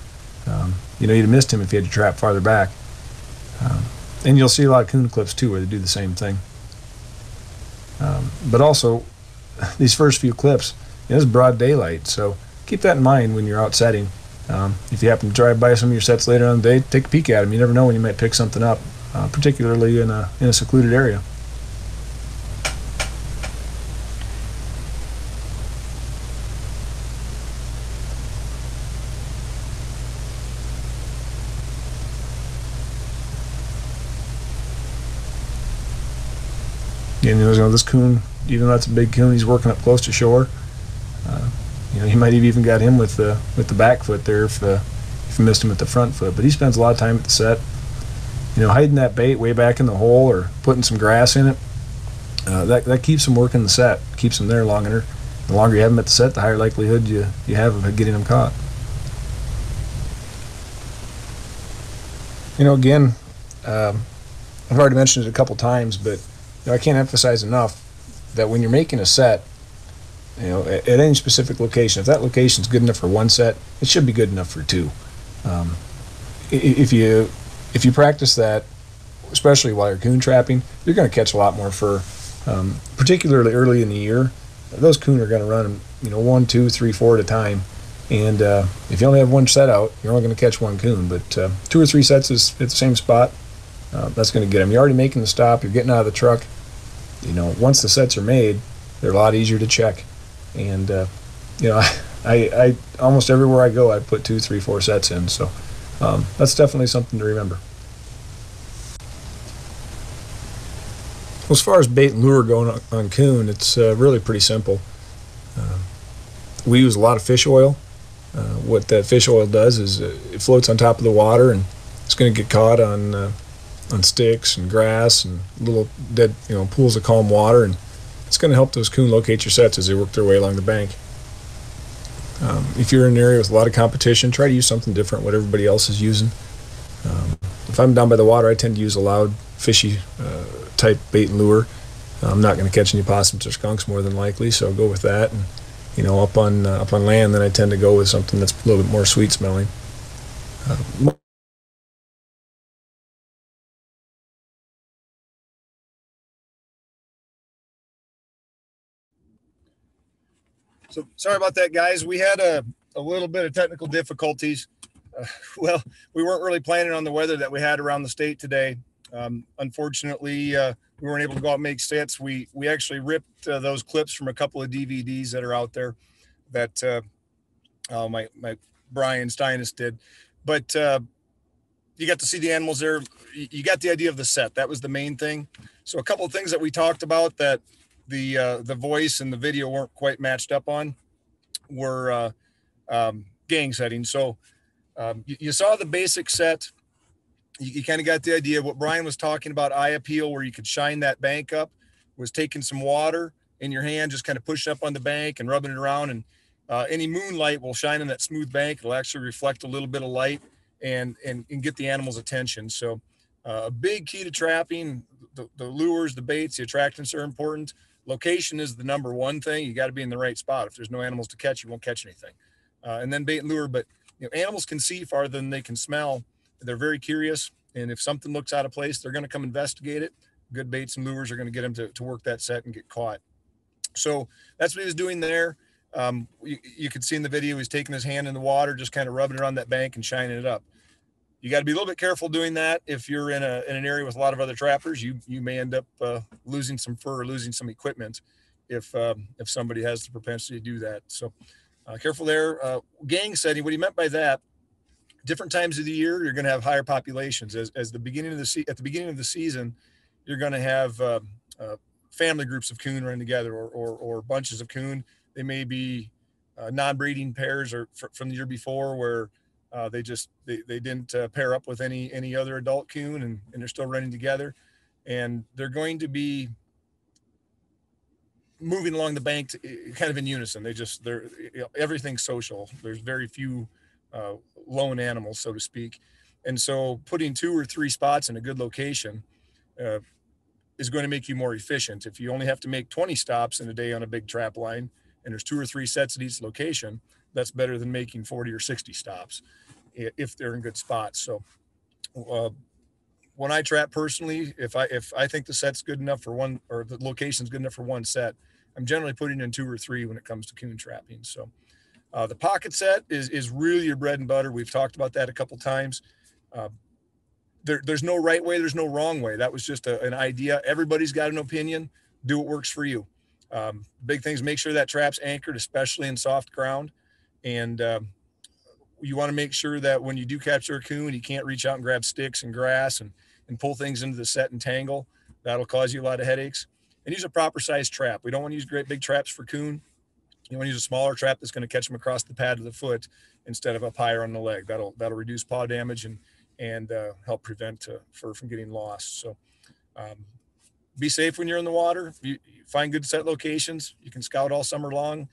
um, you know you'd have missed him if you had to trap farther back. Um, and you'll see a lot of coon clips too where they do the same thing. Um, but also, these first few clips, you know, it's broad daylight, so keep that in mind when you're out setting. Um, if you happen to drive by some of your sets later on the day, take a peek at them. You never know when you might pick something up, uh, particularly in a, in a secluded area. And you know, this coon, even though that's a big coon, he's working up close to shore. Uh, you know, he might have even got him with the with the back foot there if uh, if you missed him at the front foot. But he spends a lot of time at the set, you know, hiding that bait way back in the hole or putting some grass in it. Uh, that that keeps him working the set, keeps him there longer. The longer you have him at the set, the higher likelihood you you have of getting him caught. You know, again, um, I've already mentioned it a couple times, but know, I can't emphasize enough that when you're making a set, you know, at, at any specific location. If that location is good enough for one set, it should be good enough for two. Um, if you if you practice that, especially while you're coon trapping, you're going to catch a lot more fur. Um, particularly early in the year, those coon are going to run, you know, one, two, three, four at a time. And uh, if you only have one set out, you're only going to catch one coon. But uh, two or three sets is at the same spot. Uh, that's going to get them. You're already making the stop. You're getting out of the truck. You know, once the sets are made, they're a lot easier to check and uh, you know, I, I almost everywhere I go, I put two, three, four sets in. So um, that's definitely something to remember. Well, as far as bait and lure going on, on coon, it's uh, really pretty simple. Uh, we use a lot of fish oil. Uh, what that fish oil does is uh, it floats on top of the water and it's going to get caught on uh, on sticks and grass and little dead you know pools of calm water and it's going to help those coon locate your sets as they work their way along the bank. Um, if you're in an area with a lot of competition, try to use something different what everybody else is using. Um, if I'm down by the water, I tend to use a loud, fishy uh, type bait and lure. I'm not going to catch any possums or skunks more than likely, so I'll go with that. And you know, up on uh, up on land, then I tend to go with something that's a little bit more sweet smelling. Uh, So sorry about that, guys. We had a, a little bit of technical difficulties. Uh, well, we weren't really planning on the weather that we had around the state today. Um, unfortunately, uh, we weren't able to go out and make sets. We we actually ripped uh, those clips from a couple of DVDs that are out there that uh, uh, my my Brian Steinis did, but uh, you got to see the animals there. You got the idea of the set. That was the main thing. So a couple of things that we talked about that the uh, the voice and the video weren't quite matched up on were uh, um, gang settings. So um, you, you, saw the basic set. You, you kind of got the idea what Brian was talking about. Eye appeal, where you could shine that bank up, was taking some water in your hand, just kind of pushing up on the bank and rubbing it around, and uh, any moonlight will shine on that smooth bank. It'll actually reflect a little bit of light and and, and get the animal's attention. So uh, a big key to trapping the, the lures, the baits, the attractants are important location is the number one thing. You got to be in the right spot. If there's no animals to catch, you won't catch anything. Uh, and then bait and lure, but you know, animals can see farther than they can smell. They're very curious. And if something looks out of place, they're going to come investigate it. Good baits and lures are going to get them to, to work that set and get caught. So that's what he was doing there. Um, you, you could see in the video, he's taking his hand in the water, just kind of rubbing it on that bank and shining it up. You got to be a little bit careful doing that. If you're in, a, in an area with a lot of other trappers, you, you may end up uh, losing some fur or losing some equipment if, um, if somebody has the propensity to do that. So uh, careful there. Uh, gang setting, what he meant by that, different times of the year, you're going to have higher populations. As, as the beginning of the se- at the beginning of the season, you're going to have uh, uh, family groups of coon running together or, or, or bunches of coon. They may be uh, non-breeding pairs or fr- from the year before where uh, they just they, they didn't uh, pair up with any any other adult coon and, and they're still running together. And they're going to be moving along the bank to, kind of in unison. They just they're you know, everything's social. There's very few uh, lone animals so to speak. And so putting two or three spots in a good location uh, is going to make you more efficient. If you only have to make 20 stops in a day on a big trap line and there's two or three sets at each location that's better than making 40 or 60 stops if they're in good spots. So uh, when I trap personally, if I if I think the set's good enough for one or the location's good enough for one set, I'm generally putting in two or three when it comes to coon trapping. So uh, the pocket set is is really your bread and butter. We've talked about that a couple times. Uh, there, there's no right way. There's no wrong way. That was just a, an idea. Everybody's got an opinion. Do what works for you. Um, big things. Make sure that trap's anchored, especially in soft ground, and um, you want to make sure that when you do capture a coon, you can't reach out and grab sticks and grass and, and pull things into the set and tangle. That'll cause you a lot of headaches. And use a proper size trap. We don't want to use great big traps for coon. You want to use a smaller trap that's going to catch them across the pad of the foot instead of up higher on the leg. That'll that'll reduce paw damage and and uh, help prevent uh, fur from getting lost. So um, be safe when you're in the water. You, find good set locations. You can scout all summer long,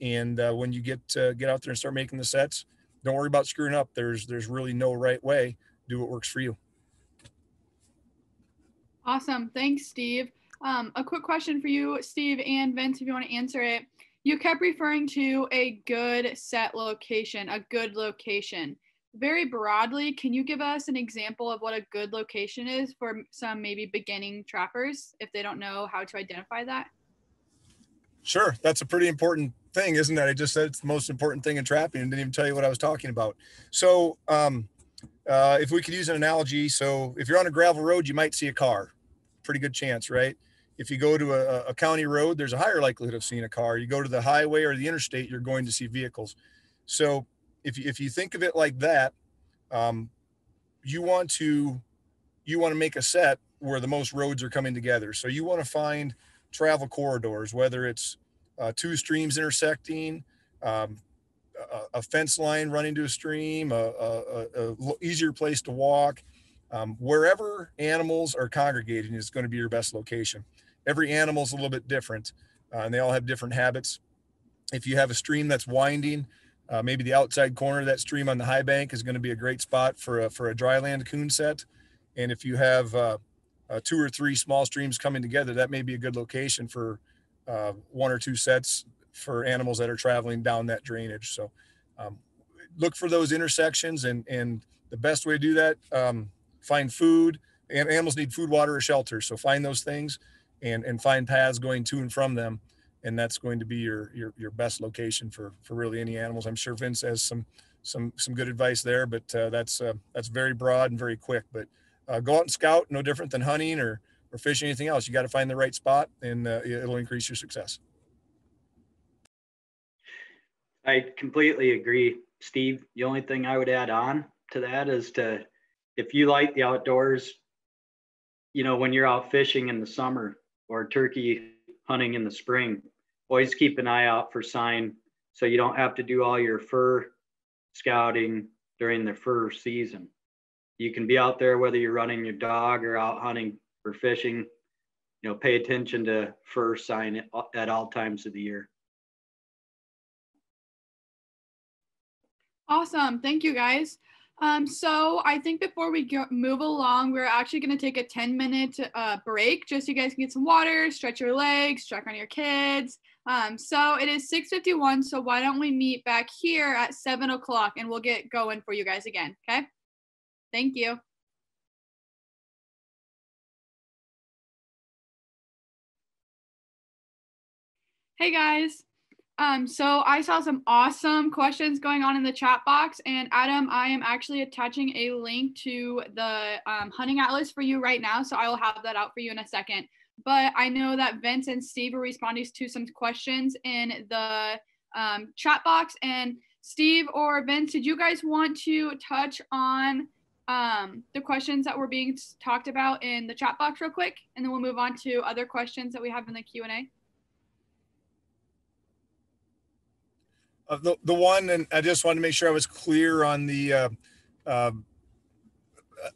and uh, when you get uh, get out there and start making the sets, don't worry about screwing up. There's there's really no right way. Do what works for you. Awesome. Thanks, Steve. Um, a quick question for you, Steve and Vince, if you want to answer it. You kept referring to a good set location, a good location. Very broadly, can you give us an example of what a good location is for some maybe beginning trappers if they don't know how to identify that? Sure. That's a pretty important thing, isn't that? I just said it's the most important thing in trapping and didn't even tell you what I was talking about. So, um, uh, if we could use an analogy, so if you're on a gravel road, you might see a car. Pretty good chance, right? If you go to a, a county road, there's a higher likelihood of seeing a car. You go to the highway or the interstate, you're going to see vehicles. So, if you, if you think of it like that, um, you want to you want to make a set where the most roads are coming together. So you want to find travel corridors, whether it's uh, two streams intersecting, um, a, a, fence line running to a stream, a, a, a easier place to walk. Um, wherever animals are congregating is going to be your best location. Every animal is a little bit different, uh, and they all have different habits. If you have a stream that's winding, uh, maybe the outside corner of that stream on the high bank is going to be a great spot for a, for a dryland coon set. And if you have uh, uh, two or three small streams coming together, that may be a good location for uh, one or two sets for animals that are traveling down that drainage. So um, look for those intersections and, and the best way to do that, um, find food and animals need food, water, or shelter. So find those things and, and find paths going to and from them. And that's going to be your, your, your best location for, for really any animals. I'm sure Vince has some, some, some good advice there, but uh, that's, uh, that's very broad and very quick, but uh, go out and scout no different than hunting or, or fishing anything else. You got to find the right spot and uh, it'll increase your success. I completely agree, Steve. The only thing I would add on to that is to, if you like the outdoors, you know, when you're out fishing in the summer or turkey hunting in the spring, always keep an eye out for sign so you don't have to do all your fur scouting during the fur season. You can be out there whether you're running your dog or out hunting for fishing, you know, pay attention to fur sign at all times of the year. Awesome. Thank you guys. Um, so I think before we go, move along, we're actually going to take a 10 minute uh, break just so you guys can get some water, stretch your legs, check on your kids. Um, so it is 6.51. So why don't we meet back here at 7 o'clock and we'll get going for you guys again. Okay. Thank you. Hey guys. Um, so I saw some awesome questions going on in the chat box, and Adam, I am actually attaching a link to the um, hunting atlas for you right now, so I will have that out for you in a second. But I know that Vince and Steve are responding to some questions in the um, chat box, and Steve or Vince, did you guys want to touch on um, the questions that were being talked about in the chat box real quick, and then we'll move on to other questions that we have in the Q and A. Uh, the, the one, and I just wanted to make sure I was clear on the, uh, uh,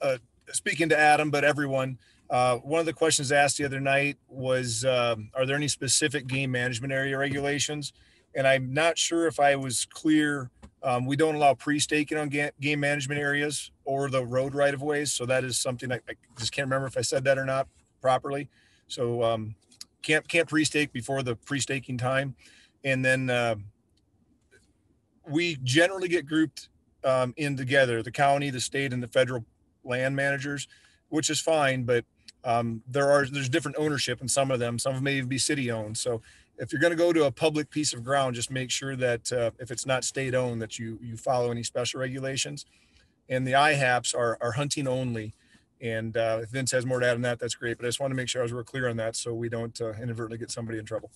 uh, speaking to Adam, but everyone, uh, one of the questions asked the other night was, um, are there any specific game management area regulations? And I'm not sure if I was clear. Um, we don't allow pre-staking on ga- game management areas or the road right of ways. So that is something I, I just can't remember if I said that or not properly. So um, can't can't pre-stake before the pre-staking time. And then uh, we generally get grouped um, in together, the county, the state, and the federal land managers, which is fine. But um, there are there's different ownership in some of them. Some of them may even be city owned. So if you're going to go to a public piece of ground, just make sure that uh, if it's not state owned, that you you follow any special regulations. And the IHAPs are are hunting only. And uh, if Vince has more to add on that, that's great. But I just want to make sure I was real clear on that, so we don't uh, inadvertently get somebody in trouble.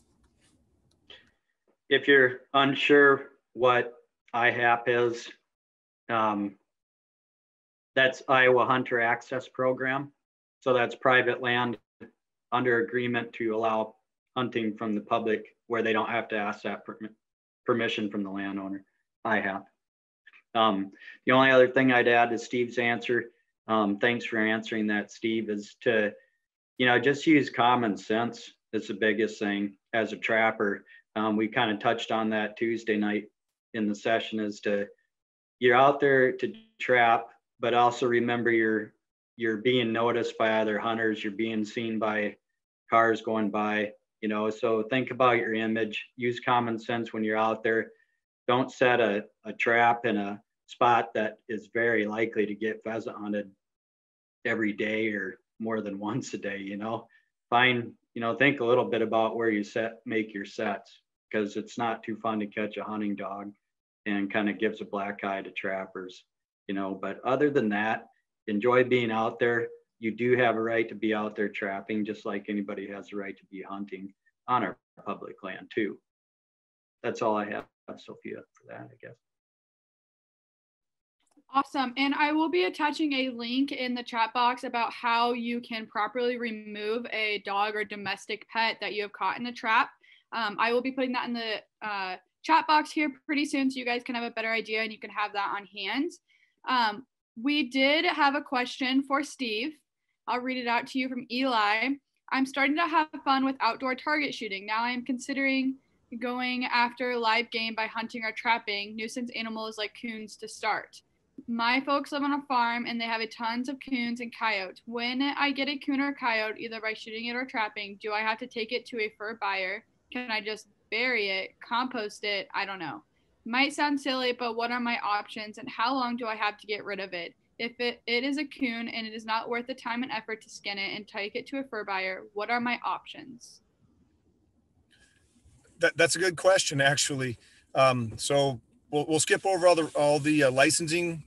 If you're unsure what IHAP is, um, that's Iowa Hunter Access Program. So that's private land under agreement to allow hunting from the public where they don't have to ask that per permission from the landowner. IHAP. Um, the only other thing I'd add to Steve's answer, um, thanks for answering that, Steve, is to, you know, just use common sense is the biggest thing as a trapper. Um, we kind of touched on that Tuesday night in the session is to, you're out there to trap, but also remember you're, you're being noticed by other hunters, you're being seen by cars going by, you know, so think about your image, use common sense when you're out there. Don't set a, a trap in a spot that is very likely to get pheasant hunted every day or more than once a day, you know. Find, you know, think a little bit about where you set make your sets because it's not too fun to catch a hunting dog and kind of gives a black eye to trappers, you know. But other than that, enjoy being out there. You do have a right to be out there trapping, just like anybody has a right to be hunting on our public land too. That's all I have, Sophia, for that, I guess. Awesome. And I will be attaching a link in the chat box about how you can properly remove a dog or domestic pet that you have caught in a trap. Um, I will be putting that in the uh, chat box here pretty soon so you guys can have a better idea and you can have that on hand. Um, we did have a question for Steve. I'll read it out to you from Eli. I'm starting to have fun with outdoor target shooting. Now I am considering going after live game by hunting or trapping nuisance animals like coons to start. My folks live on a farm and they have a tons of coons and coyote. When I get a coon or coyote, either by shooting it or trapping, do I have to take it to a fur buyer? Can I just bury it, compost it? I don't know. Might sound silly, but what are my options and how long do I have to get rid of it? If it, it is a coon and it is not worth the time and effort to skin it and take it to a fur buyer, what are my options? That, that's a good question, actually. Um, so we'll, we'll skip over all the all the uh, licensing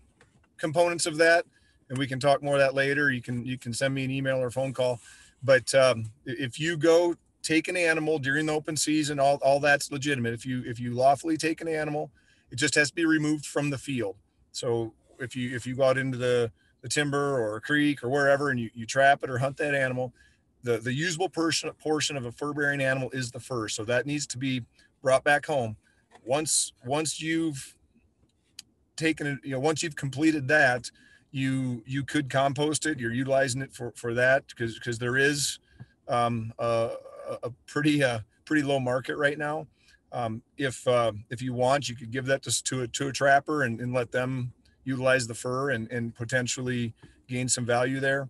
components of that, and we can talk more of that later. You can you can send me an email or phone call. But um, if you go take an animal during the open season, all, all that's legitimate. If you if you lawfully take an animal, it just has to be removed from the field. So if you if you go out into the the timber or a creek or wherever and you, you trap it or hunt that animal, the the usable portion portion of a fur bearing animal is the fur. So that needs to be brought back home. Once once you've taken it, you know, once you've completed that, you you could compost it. You're utilizing it for for that because because there is um, a, a pretty uh, pretty low market right now. Um, if uh, if you want, you could give that to to a, to a trapper and, and let them utilize the fur and, and potentially gain some value there.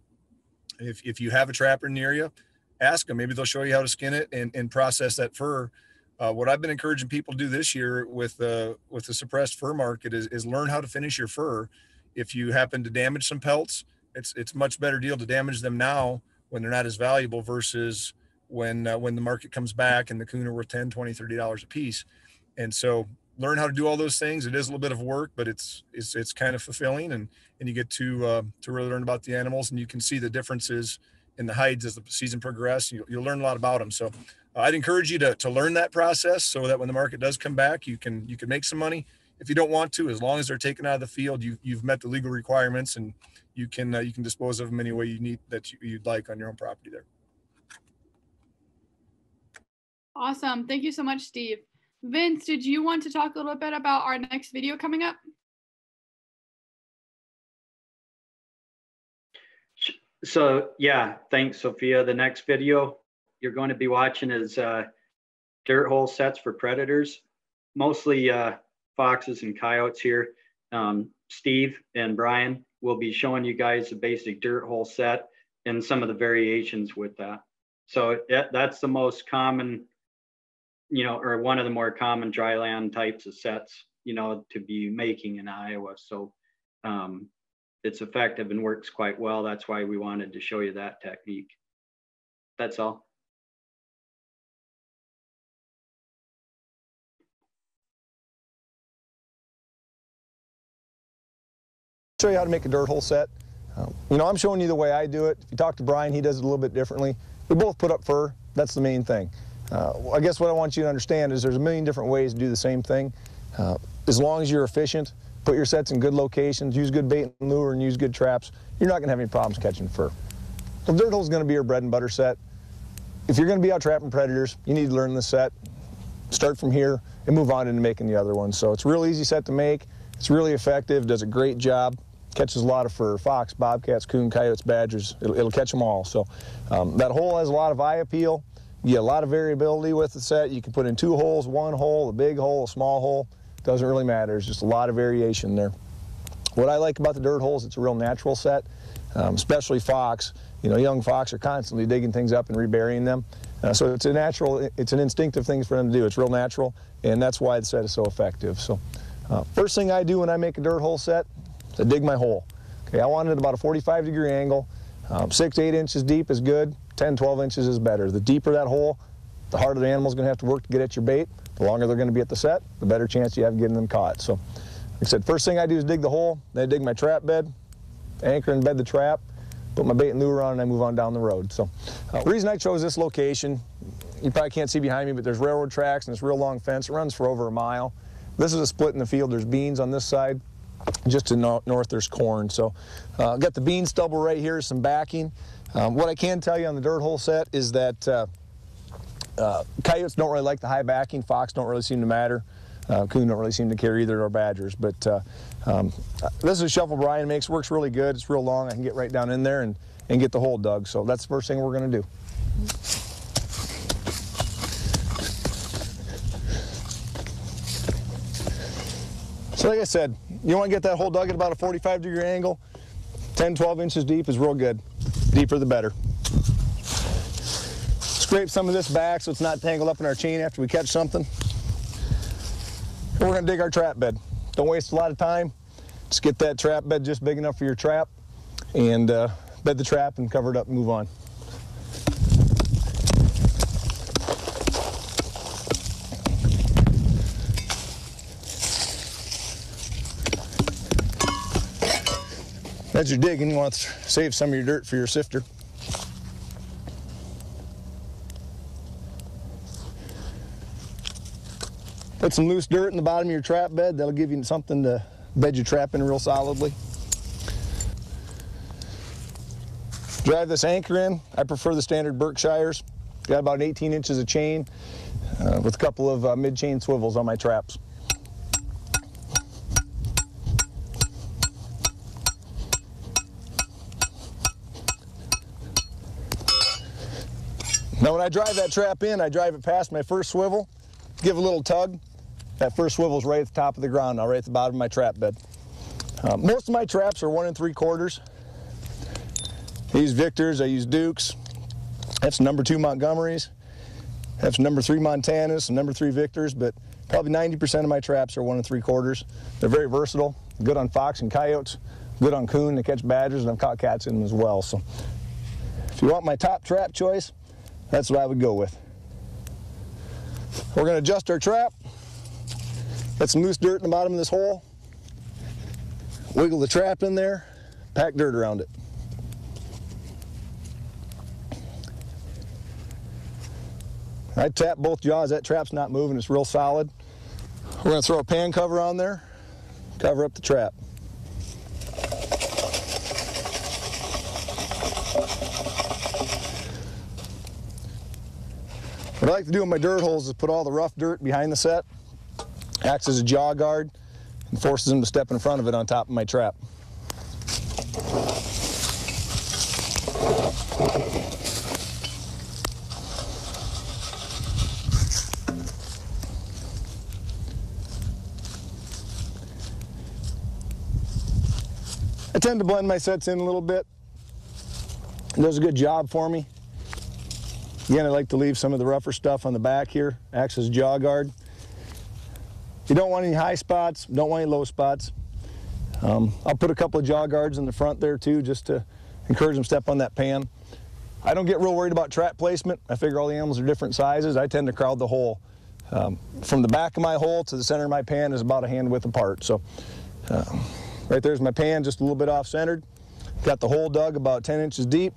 If, if you have a trapper near you, ask them. Maybe they'll show you how to skin it and, and process that fur. Uh, what I've been encouraging people to do this year with the with the suppressed fur market is, is learn how to finish your fur. If you happen to damage some pelts, it's it's much better deal to damage them now when they're not as valuable versus when uh, when the market comes back and the coon are worth 10 20 30 dollars a piece. And so learn how to do all those things. It is a little bit of work but it's it's it's kind of fulfilling and and you get to uh, to really learn about the animals and you can see the differences in the hides as the season progresses you, you'll learn a lot about them so uh, i'd encourage you to, to learn that process so that when the market does come back you can you can make some money. If you don't want to as long as they're taken out of the field you, you've met the legal requirements and you can uh, you can dispose of them any way you need that you, you'd like on your own property there Awesome. Thank you so much, Steve. Vince, did you want to talk a little bit about our next video coming up? So yeah, thanks, Sophia. The next video you're going to be watching is uh, dirt hole sets for predators, mostly uh, foxes and coyotes here. Um, Steve and Brian will be showing you guys a basic dirt hole set and some of the variations with that. So that, that's the most common, you know, or one of the more common dry land types of sets, you know, to be making in Iowa. So um, it's effective and works quite well. That's why we wanted to show you that technique. That's all. show you how to make a dirt hole set. Um, you know, I'm showing you the way I do it. If you talk to Brian, he does it a little bit differently. We both put up fur. That's the main thing. Uh, I guess what I want you to understand is there's a million different ways to do the same thing. Uh, as long as you're efficient, put your sets in good locations, use good bait and lure, and use good traps, you're not going to have any problems catching fur. The dirt hole is going to be your bread and butter set. If you're going to be out trapping predators, you need to learn the set. Start from here and move on into making the other ones. So it's a real easy set to make. It's really effective, does a great job catches a lot of fur, fox, bobcats, coon, coyotes, badgers. It'll, it'll catch them all. So um, that hole has a lot of eye appeal. You get a lot of variability with the set. You can put in two holes, one hole, a big hole, a small hole. Doesn't really matter. There's just a lot of variation there. What I like about the dirt holes, it's a real natural set, um, especially fox. You know, young fox are constantly digging things up and reburying them. Uh, so it's a natural, it's an instinctive thing for them to do. It's real natural, and that's why the set is so effective. So uh, first thing I do when I make a dirt hole set is I dig my hole. Okay, I want it about a 45 degree angle. Um, six, eight inches deep is good. 10, 12 inches is better. The deeper that hole, the harder the animal's gonna have to work to get at your bait. The longer they're gonna be at the set, the better chance you have of getting them caught. So, like I said, first thing I do is dig the hole, then I dig my trap bed, anchor and bed the trap, put my bait and lure on, and I move on down the road. So, uh, reason I chose this location, you probably can't see behind me, but there's railroad tracks and this real long fence. It runs for over a mile. This is a split in the field. There's beans on this side, just to no north there's corn. So uh, got the bean stubble right here, some backing. Um, what I can tell you on the dirt hole set is that uh, uh, coyotes don't really like the high backing, fox don't really seem to matter. Uh, coon don't really seem to care either, or badgers. But uh, um, this is a shovel Brian makes, works really good. It's real long. I can get right down in there and, and get the hole dug. So that's the first thing we're going to do. So like I said, you want to get that hole dug at about a 45 degree angle. 10, 12 inches deep is real good. Deeper the better. Scrape some of this back so it's not tangled up in our chain after we catch something. We're going to dig our trap bed. Don't waste a lot of time. Just get that trap bed just big enough for your trap and uh, bed the trap and cover it up and move on. As you're digging, you want to save some of your dirt for your sifter. Put some loose dirt in the bottom of your trap bed. That'll give you something to bed your trap in real solidly. Drive this anchor in. I prefer the standard Berkshires. Got about 18 inches of chain uh, with a couple of uh, mid-chain swivels on my traps. When I drive that trap in, I drive it past my first swivel, give a little tug. That first swivel is right at the top of the ground now, right at the bottom of my trap bed. Uh, most of my traps are one and three quarters. I use Victors, I use Dukes. That's number two Montgomerys. That's number three Montanas number three Victors, but probably 90% of my traps are one and three quarters. They're very versatile, good on fox and coyotes, good on coon to catch badgers, and I've caught cats in them as well. So if you want my top trap choice, That's what I would go with. We're gonna adjust our trap. Got some loose dirt in the bottom of this hole. Wiggle the trap in there, pack dirt around it. I tap both jaws, that trap's not moving, it's real solid. We're gonna throw a pan cover on there, cover up the trap. What I like to do in my dirt holes is put all the rough dirt behind the set, acts as a jaw guard, and forces them to step in front of it on top of my trap. I tend to blend my sets in a little bit. It does a good job for me. Again, I like to leave some of the rougher stuff on the back here, acts as jaw guard. You don't want any high spots, don't want any low spots. Um, I'll put a couple of jaw guards in the front there too, just to encourage them to step on that pan. I don't get real worried about trap placement. I figure all the animals are different sizes. I tend to crowd the hole. Um, from the back of my hole to the center of my pan is about a hand width apart. So uh, right there's my pan, just a little bit off centered. Got the hole dug about 10 inches deep.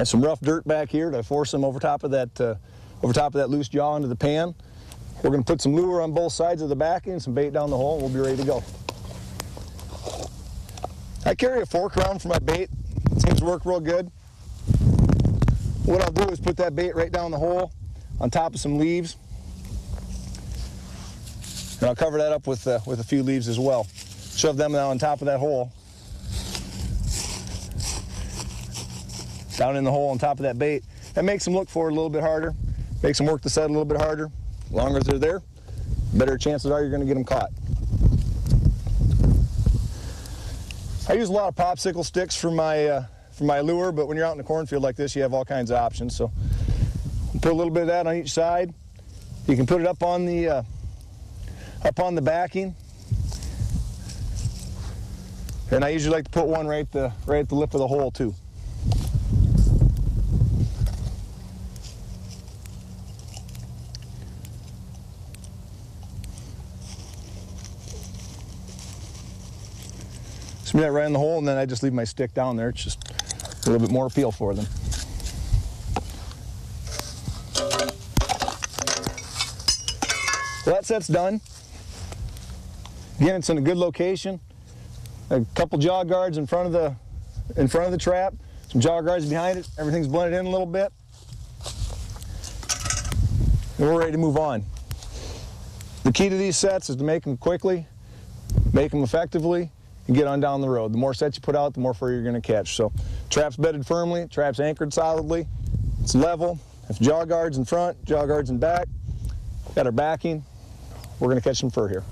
And some rough dirt back here to force them over top of that, uh, over top of that loose jaw into the pan. We're gonna put some lure on both sides of the backing, some bait down the hole, and we'll be ready to go. I carry a fork around for my bait. It seems to work real good. What I'll do is put that bait right down the hole on top of some leaves. And I'll cover that up with, uh, with a few leaves as well. Shove them down on top of that hole. Down in the hole on top of that bait. That makes them look for it a little bit harder. Makes them work the set a little bit harder. As long as they're there, better chances are you're going to get them caught. I use a lot of popsicle sticks for my uh, for my lure, but when you're out in the cornfield like this, you have all kinds of options. So put a little bit of that on each side. You can put it up on the uh, up on the backing, and I usually like to put one right the right at the lip of the hole too. Smear that right in the hole, and then I just leave my stick down there. It's just a little bit more appeal for them. Well, that set's done. Again, it's in a good location. A couple jaw guards in front of the in front of the trap, some jaw guards behind it. Everything's blended in a little bit. And we're ready to move on. The key to these sets is to make them quickly, make them effectively, and get on down the road. The more sets you put out, the more fur you're going to catch. So trap's bedded firmly, trap's anchored solidly, it's level. If jaw guards in front, jaw guards in back, got our backing, we're going to catch some fur here.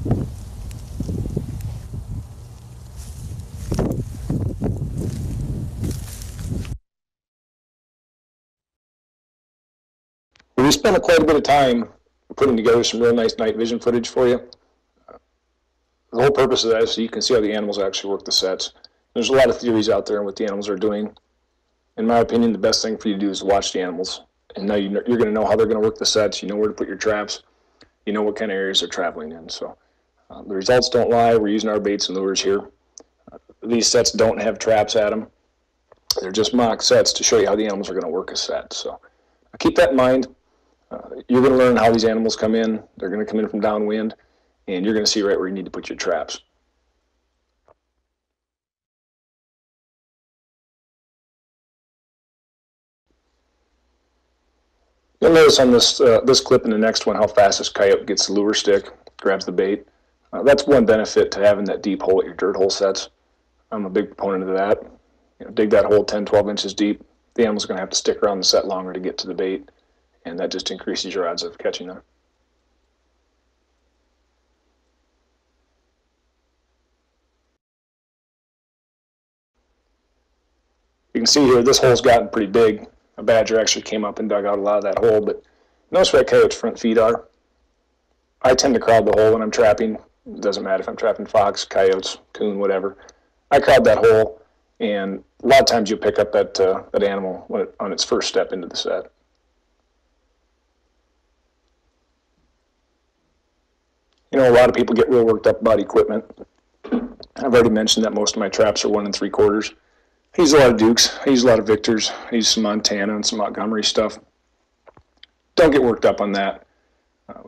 We spent quite a bit of time putting together some real nice night vision footage for you. The whole purpose of that is so you can see how the animals actually work the sets. There's a lot of theories out there on what the animals are doing. In my opinion, the best thing for you to do is watch the animals. And now you are going to know how they're going to work the sets. You know where to put your traps. You know what kind of areas they're traveling in. So uh, the results don't lie. We're using our baits and lures here. Uh, these sets don't have traps at them. They're just mock sets to show you how the animals are going to work a set. So keep that in mind. Uh, you're going to learn how these animals come in. They're going to come in from downwind and you're going to see right where you need to put your traps. You'll notice on this uh, this clip and the next one how fast this coyote gets the lure stick, grabs the bait. Uh, that's one benefit to having that deep hole at your dirt hole sets. I'm a big proponent of that. You know, dig that hole 10, 12 inches deep. The animal's going to have to stick around the set longer to get to the bait, and that just increases your odds of catching them. you can see here, this hole's gotten pretty big. A badger actually came up and dug out a lot of that hole, but notice where that coyote's front feet are. I tend to crowd the hole when I'm trapping. It doesn't matter if I'm trapping fox, coyotes, coon, whatever. I crowd that hole, and a lot of times you pick up that, uh, that animal it, on its first step into the set. You know, a lot of people get real worked up about equipment. I've already mentioned that most of my traps are one and three quarters. Use a lot of Dukes. Use a lot of Victors. Use some Montana and some Montgomery stuff. Don't get worked up on that. Uh,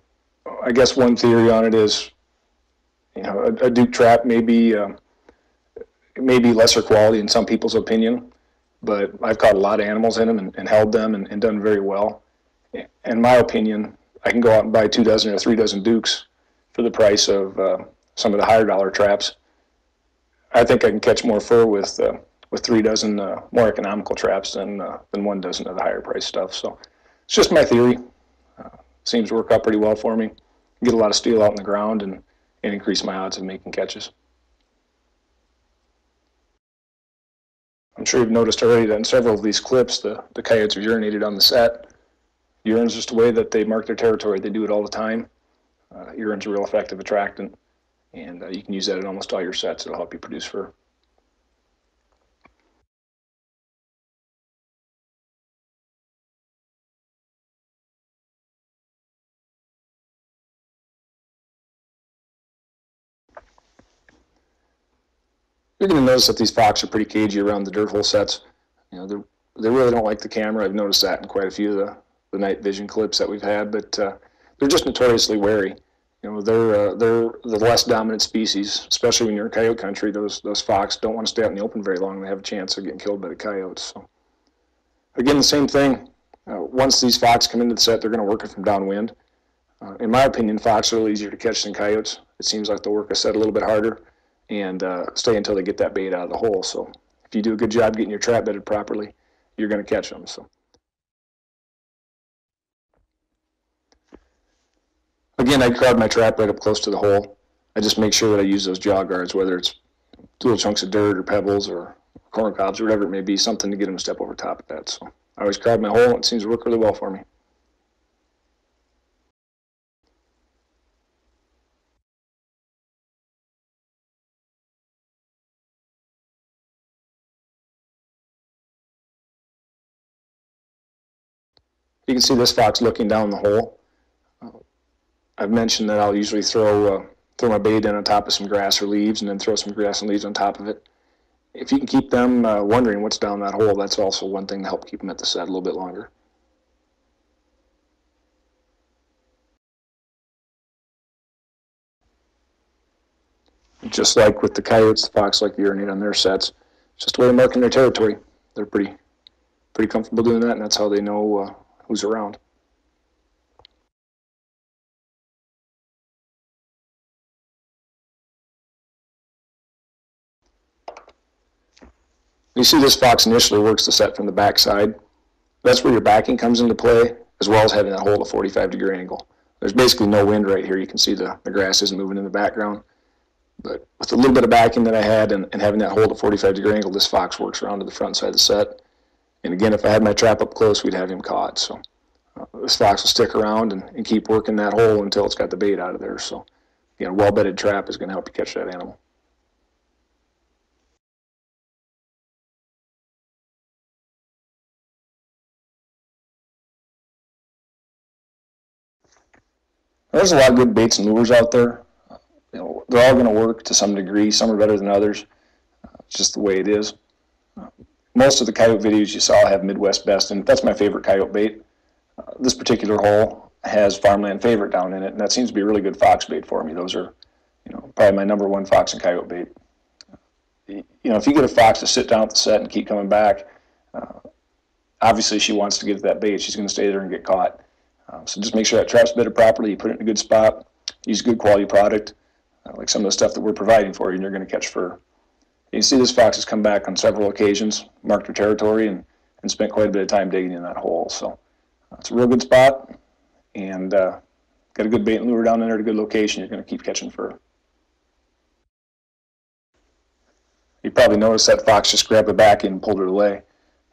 I guess one theory on it is, you know, a, a Duke trap may be, uh, may be lesser quality in some people's opinion, but I've caught a lot of animals in them and, and held them and, and done very well. In my opinion, I can go out and buy two dozen or three dozen Dukes for the price of uh, some of the higher dollar traps. I think I can catch more fur with uh, with three dozen uh, more economical traps than uh, than one dozen of the higher price stuff. So it's just my theory. Uh, seems to work out pretty well for me. Get a lot of steel out in the ground and, and increase my odds of making catches. I'm sure you've noticed already that in several of these clips, the, the coyotes are urinated on the set. Urine's just a way that they mark their territory. They do it all the time. Uh, urine's a real effective attractant, and uh, you can use that in almost all your sets. It'll help you produce fur. You're going to notice that these fox are pretty cagey around the dirt hole sets. You know, they really don't like the camera. I've noticed that in quite a few of the, the night vision clips that we've had, but uh, they're just notoriously wary. You know, they're uh, they're the less dominant species, especially when you're in coyote country. Those those fox don't want to stay out in the open very long. They have a chance of getting killed by the coyotes. So, again, the same thing. Uh, once these fox come into the set, they're going to work it from downwind. Uh, in my opinion, fox are a little easier to catch than coyotes. It seems like they'll work a set a little bit harder and uh, stay until they get that bait out of the hole. So if you do a good job getting your trap bedded properly, you're going to catch them. So again, I crowd my trap right up close to the hole. I just make sure that I use those jaw guards, whether it's little chunks of dirt or pebbles or corn cobs or whatever it may be, something to get them to step over top of that. So I always crowd my hole, it seems to work really well for me. You can see this fox looking down the hole. Uh, I've mentioned that I'll usually throw uh, throw my bait in on top of some grass or leaves and then throw some grass and leaves on top of it. If you can keep them uh, wondering what's down that hole, that's also one thing to help keep them at the set a little bit longer. Just like with the coyotes, the fox like to urinate on their sets. It's just a way of marking their territory. They're pretty pretty comfortable doing that, and that's how they know uh, who's around. You see this fox initially works the set from the back side. That's where your backing comes into play, as well as having that hole at a 45 degree angle. There's basically no wind right here. You can see the, the grass isn't moving in the background. But with a little bit of backing that I had and, and having that hole at a 45 degree angle, this fox works around to the front side of the set. And again, if I had my trap up close, we'd have him caught. So uh, this fox will stick around and, and keep working that hole until it's got the bait out of there. So again, a well-bedded trap is going to help you catch that animal. There's a lot of good baits and lures out there. You know, they're all going to work to some degree. Some are better than others. Uh, it's just the way it is most of the coyote videos you saw have Midwest Best, and that's my favorite coyote bait. Uh, this particular hole has Farmland Favorite down in it, and that seems to be a really good fox bait for me. Those are, you know, probably my number one fox and coyote bait. You know, if you get a fox to sit down at the set and keep coming back, uh, obviously she wants to get that bait. She's going to stay there and get caught. Uh, so just make sure that trap's bedded properly. You put it in a good spot. Use good quality product, uh, like some of the stuff that we're providing for you, and you're going to catch fur. You see this fox has come back on several occasions, marked her territory, and, and spent quite a bit of time digging in that hole. So it's a real good spot, and uh, got a good bait and lure down there at a good location. You're going to keep catching fur. You probably noticed that fox just grabbed it back and pulled it away.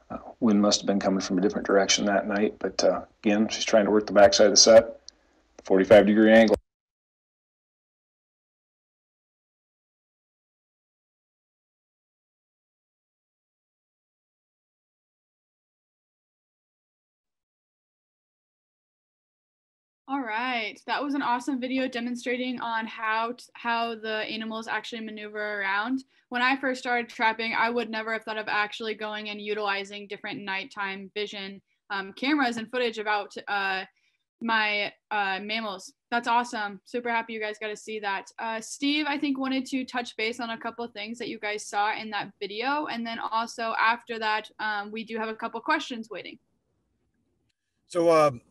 Uh, wind must have been coming from a different direction that night, but uh, again, she's trying to work the backside of the set, 45 degree angle. That was an awesome video demonstrating on how t- how the animals actually maneuver around. When I first started trapping, I would never have thought of actually going and utilizing different nighttime vision um, cameras and footage about uh, my uh, mammals. That's awesome. Super happy you guys got to see that. Uh, Steve, I think wanted to touch base on a couple things that you guys saw in that video, and then also after that, um, we do have a couple questions waiting. So, um,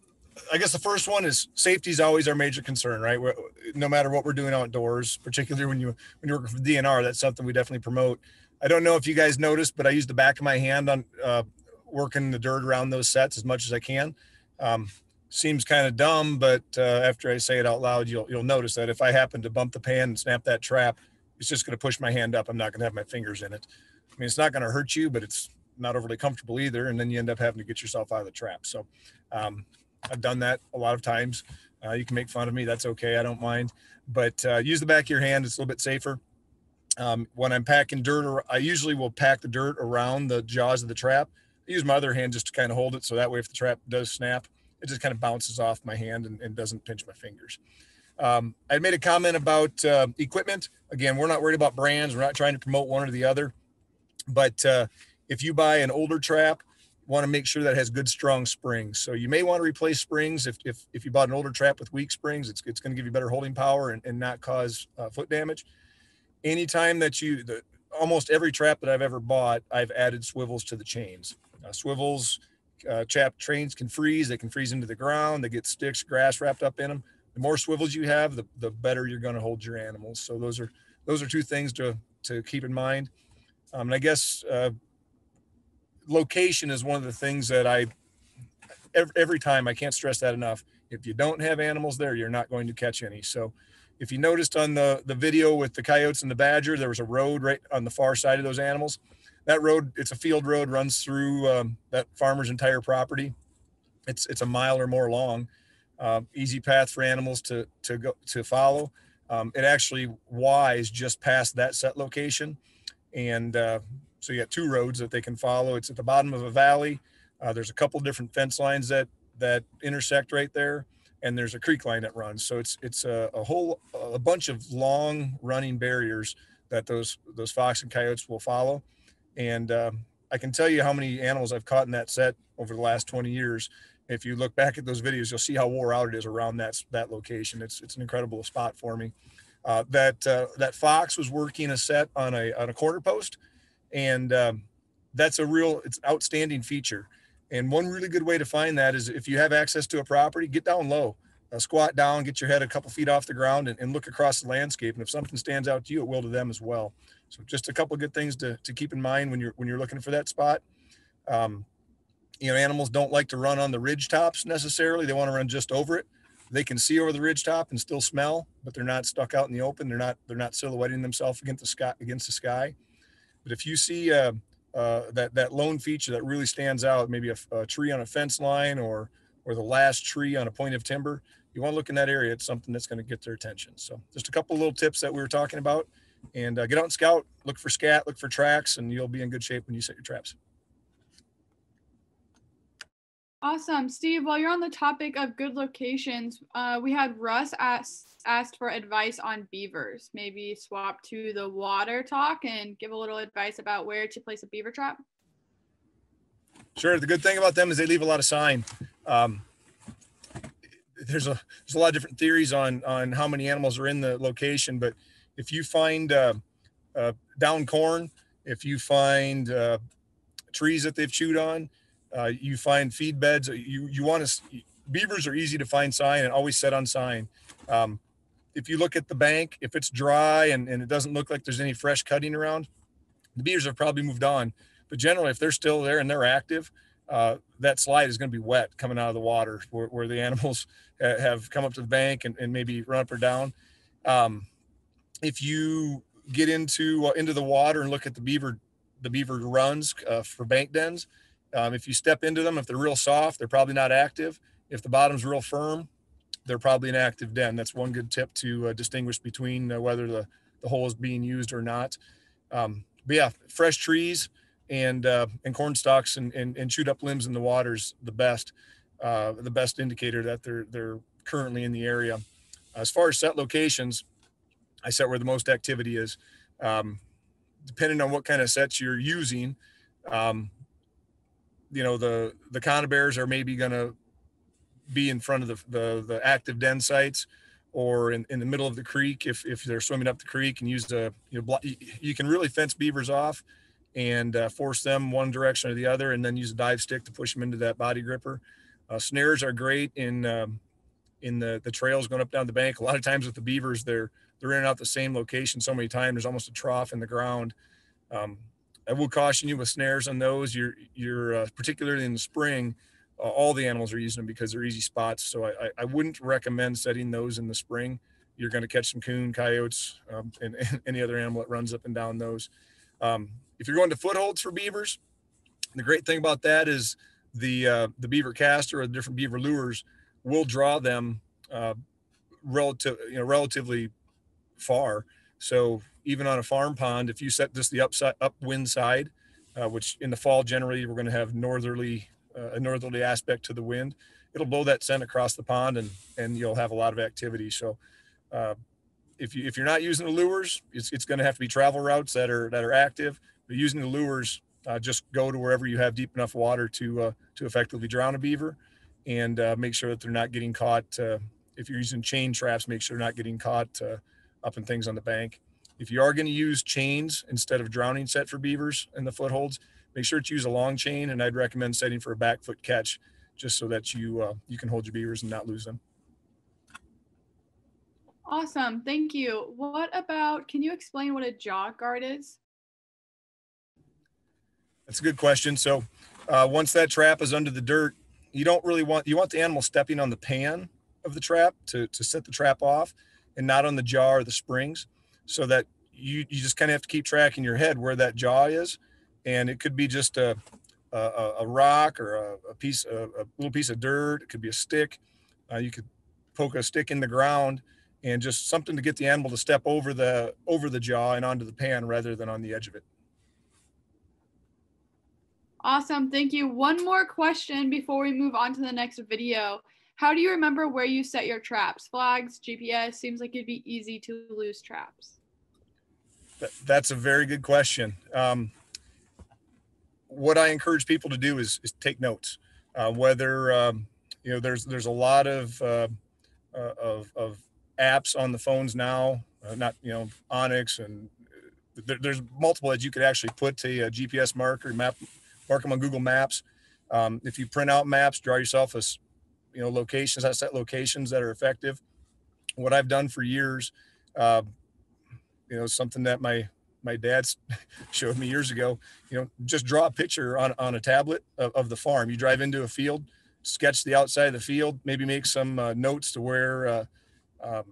I guess the first one is safety is always our major concern, right? We're, no matter what we're doing outdoors, particularly when you when you're working for DNR, that's something we definitely promote. I don't know if you guys noticed, but I use the back of my hand on uh, working the dirt around those sets as much as I can. Um, seems kind of dumb, but uh, after I say it out loud, you'll you'll notice that if I happen to bump the pan and snap that trap, it's just going to push my hand up. I'm not going to have my fingers in it. I mean, it's not going to hurt you, but it's not overly comfortable either, and then you end up having to get yourself out of the trap. So um, I've done that a lot of times. Uh, you can make fun of me. That's okay. I don't mind. But uh, use the back of your hand. It's a little bit safer. Um, when I'm packing dirt, or I usually will pack the dirt around the jaws of the trap. I use my other hand just to kind of hold it. So that way, if the trap does snap, it just kind of bounces off my hand and, and doesn't pinch my fingers. Um, I made a comment about uh, equipment. Again, we're not worried about brands. We're not trying to promote one or the other. But uh, if you buy an older trap, want to make sure that has good strong springs. So you may want to replace springs. If if, if you bought an older trap with weak springs it's, it's going to give you better holding power and, and not cause uh, foot damage. Anytime that you the almost every trap that i've ever bought i've added swivels to the chains. Uh, swivels uh, chap trains can freeze. They can freeze into the ground. They get sticks grass wrapped up in them the more swivels you have the, the better you're going to hold your animals. So those are those are two things to to keep in mind. Um, and i guess uh, location is one of the things that I every, every time I can't stress that enough. If you don't have animals there, you're not going to catch any. So if you noticed on the the video with the coyotes and the badger, there was a road right on the far side of those animals. That road, it's a field road, runs through um, that farmer's entire property. It's it's a mile or more long. Um, easy path for animals to to go to follow. Um, it actually wise just past that set location, and uh, so you got two roads that they can follow. It's at the bottom of a valley. Uh, there's a couple different fence lines that that intersect right there, and there's a creek line that runs. So it's it's a, a whole a bunch of long running barriers that those those fox and coyotes will follow. And um, I can tell you how many animals I've caught in that set over the last 20 years. If you look back at those videos, you'll see how wore out it is around that that location. It's it's an incredible spot for me. Uh, that uh, that fox was working a set on a on a quarter post and um, that's a real it's outstanding feature. And one really good way to find that is if you have access to a property get down low. Uh, squat down get your head a couple feet off the ground and, and, look across the landscape. And if something stands out to you it will to them as well. So just a couple good things to, to keep in mind when you're when you're looking for that spot. Um, you know animals don't like to run on the ridge tops necessarily. They want to run just over it. They can see over the ridge top and still smell but they're not stuck out in the open. They're not they're not silhouetting themselves against the sky against the sky but if you see uh, uh, that that lone feature that really stands out, maybe a, a, tree on a fence line or or the last tree on a point of timber, you want to look in that area. It's something that's going to get their attention. So just a couple little tips that we were talking about, and uh, get out and scout, look for scat, look for tracks, and you'll be in good shape when you set your traps. Awesome. Steve, while you're on the topic of good locations, uh, we had Russ ask, asked for advice on beavers. Maybe swap to the water talk and give a little advice about where to place a beaver trap. Sure. The good thing about them is they leave a lot of sign. Um, there's a there's a lot of different theories on on how many animals are in the location, but if you find uh, uh, down corn, if you find uh, trees that they've chewed on, uh, you find feed beds. You you want to beavers are easy to find sign and always set on sign. Um, if you look at the bank, if it's dry and, and it doesn't look like there's any fresh cutting around, the beavers have probably moved on. But generally, if they're still there and they're active, uh, that slide is going to be wet coming out of the water where, where the animals have come up to the bank and, and maybe run up or down. Um, if you get into uh, into the water and look at the beaver the beaver runs uh, for bank dens, um, if you step into them, if they're real soft, they're probably not active. If the bottom's real firm, they're probably an active den. That's one good tip to uh, distinguish between uh, whether the, the hole is being used or not. Um, but yeah, fresh trees and uh, and corn stalks and, and, and chewed up limbs in the water's the best uh, the best indicator that they're they're currently in the area. As far as set locations, I set where the most activity is. Um, depending on what kind of sets you're using, um, you know, the, the conibears are maybe going to be in front of the, the, the active den sites or in, in the middle of the creek if, if they're swimming up the creek and use the you know you can really fence beavers off and uh, force them one direction or the other and then use a dive stick to push them into that body gripper. Uh, snares are great in um, in the the trails going up down the bank. A lot of times with the beavers they're they're in and out the same location so many times. There's almost a trough in the ground. Um, i will caution you with snares on those you're you're uh, particularly in the spring uh, all the animals are using them because they're easy spots. So I, I wouldn't recommend setting those in the spring. You're going to catch some coon, coyotes, um, and, and, any other animal that runs up and down those. Um, if you're going to footholds for beavers, the great thing about that is the uh, the beaver castor or the different beaver lures will draw them uh, relative, you know, relatively far. So even on a farm pond, if you set just the upside upwind side, uh, which in the fall generally we're going to have northerly uh, a northerly aspect to the wind, it'll blow that scent across the pond and and you'll have a lot of activity. So uh, if you if you're not using the lures, it's, it's going to have to be travel routes that are that are active. But using the lures, uh, just go to wherever you have deep enough water to uh, to effectively drown a beaver, and uh, make sure that they're not getting caught. If you're using chain traps, make sure they're not getting caught up in things on the bank. If you are going to use chains instead of drowning set for beavers in the footholds, make sure to use a long chain and I'd recommend setting for a back foot catch just so that you uh, you can hold your beavers and not lose them. Awesome, thank you. What about, can you explain what a jaw guard is? That's a good question. So uh, once that trap is under the dirt, you don't really want, you want the animal stepping on the pan of the trap to, to set the trap off and not on the jaw or the springs so that you, you just kind of have to keep track in your head where that jaw is. And it could be just a a, a rock or a, a piece a, a, little piece of dirt it could be a stick. Uh, you could poke a stick in the ground and just something to get the animal to step over the over the jaw and onto the pan rather than on the edge of it. Awesome. Thank you. One more question before we move on to the next video how do you remember where you set your traps flags gps seems like it'd be easy to lose traps that's a very good question um, what I encourage people to do is, is take notes. Uh, whether um, you know, there's there's a lot of uh, uh, of, of apps on the phones now. Uh, not you know, onX and uh, there, there's multiple that you could actually put to a, GPS marker, map, mark them on Google Maps. Um, if you print out maps, draw yourself a you know locations, I set locations that are effective. What I've done for years, uh, you know, something that my my dad showed me years ago. You know, just draw a picture on, on a tablet of, of the farm. You drive into a field, sketch the outside of the field, maybe make some uh, notes to where uh, um,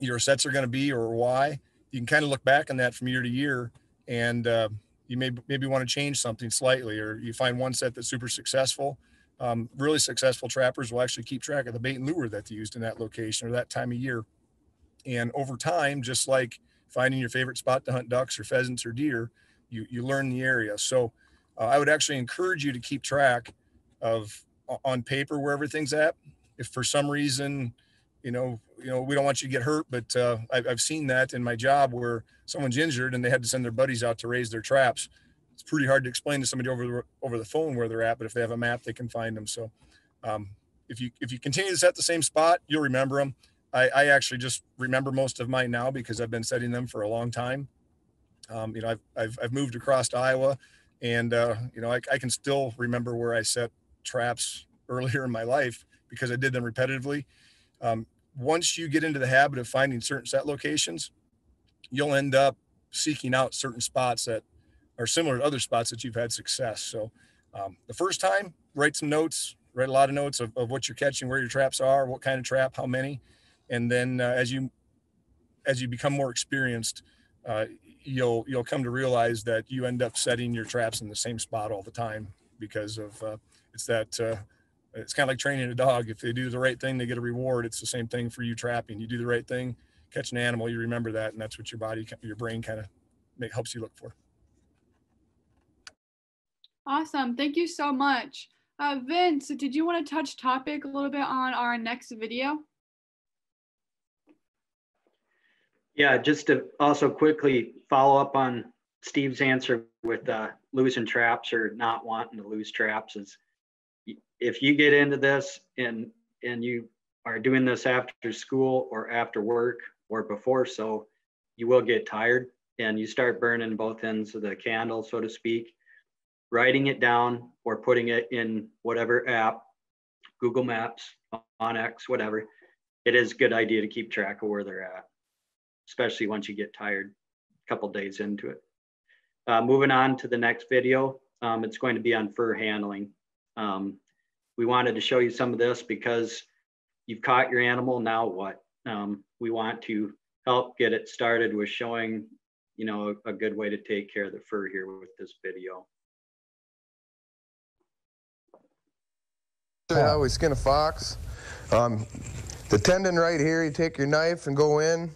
your sets are going to be or why. You can kind of look back on that from year to year, and uh, you may maybe want to change something slightly, or you find one set that's super successful. Um, really successful trappers will actually keep track of the bait and lure that they used in that location or that time of year. And over time, just like finding your favorite spot to hunt ducks or pheasants or deer, you, you learn the area. So uh, I would actually encourage you to keep track of on paper where everything's at. If for some reason, you know, you know, we don't want you to get hurt, but uh, I've, I've seen that in my job where someone's injured and they had to send their buddies out to raise their traps. It's pretty hard to explain to somebody over the, over the phone where they're at, but if they have a map, they can find them. So um, if you if you continue to set the same spot, you'll remember them. I, I actually just remember most of mine now because I've been setting them for a long time. Um, you know, I've, I've, I've, moved across to Iowa and, uh, you know, I, I can still remember where I set traps earlier in my life because I did them repetitively. Um, once you get into the habit of finding certain set locations, you'll end up seeking out certain spots that are similar to other spots that you've had success. So um, the first time, write some notes, write a lot of notes of, of what you're catching, where your traps are, what kind of trap, how many. And then uh, as you as you become more experienced uh, you'll you'll come to realize that you end up setting your traps in the same spot all the time because of uh, it's that uh, it's kind of like training a dog. If they do the right thing they get a reward. It's the same thing for you trapping. You do the right thing catch an animal you remember that and that's what your body your brain kind of helps you look for awesome. Thank you so much. Uh, Vince, did you want to touch topic a little bit on our next video? Yeah, just to also quickly follow up on Steve's answer with uh, losing traps or not wanting to lose traps is if you get into this and and you are doing this after school or after work or before so you will get tired and you start burning both ends of the candle so to speak writing it down or putting it in whatever app google maps onX whatever it is a good idea to keep track of where they're at especially once you get tired a couple days into it uh, moving on to the next video um, it's going to be on fur handling um, we wanted to show you some of this because you've caught your animal, now what? Um, we want to help get it started with showing, you know, a, a good way to take care of the fur here with this video. How we skin a fox. Um, the tendon right here, you take your knife and go in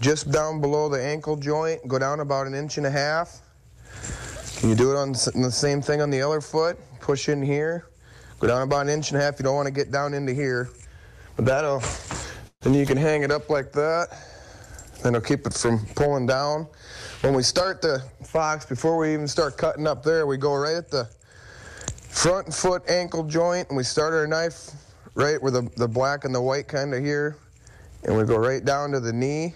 just down below the ankle joint, go down about an inch and a half. You do it on the same thing on the other foot, push in here, go down about an inch and a half. You don't want to get down into here. But that'll, then you can hang it up like that. Then it'll keep it from pulling down. When we start the fox, before we even start cutting up there, we go right at the front foot ankle joint and we start our knife right where the, the black and the white kind of here. And we go right down to the knee.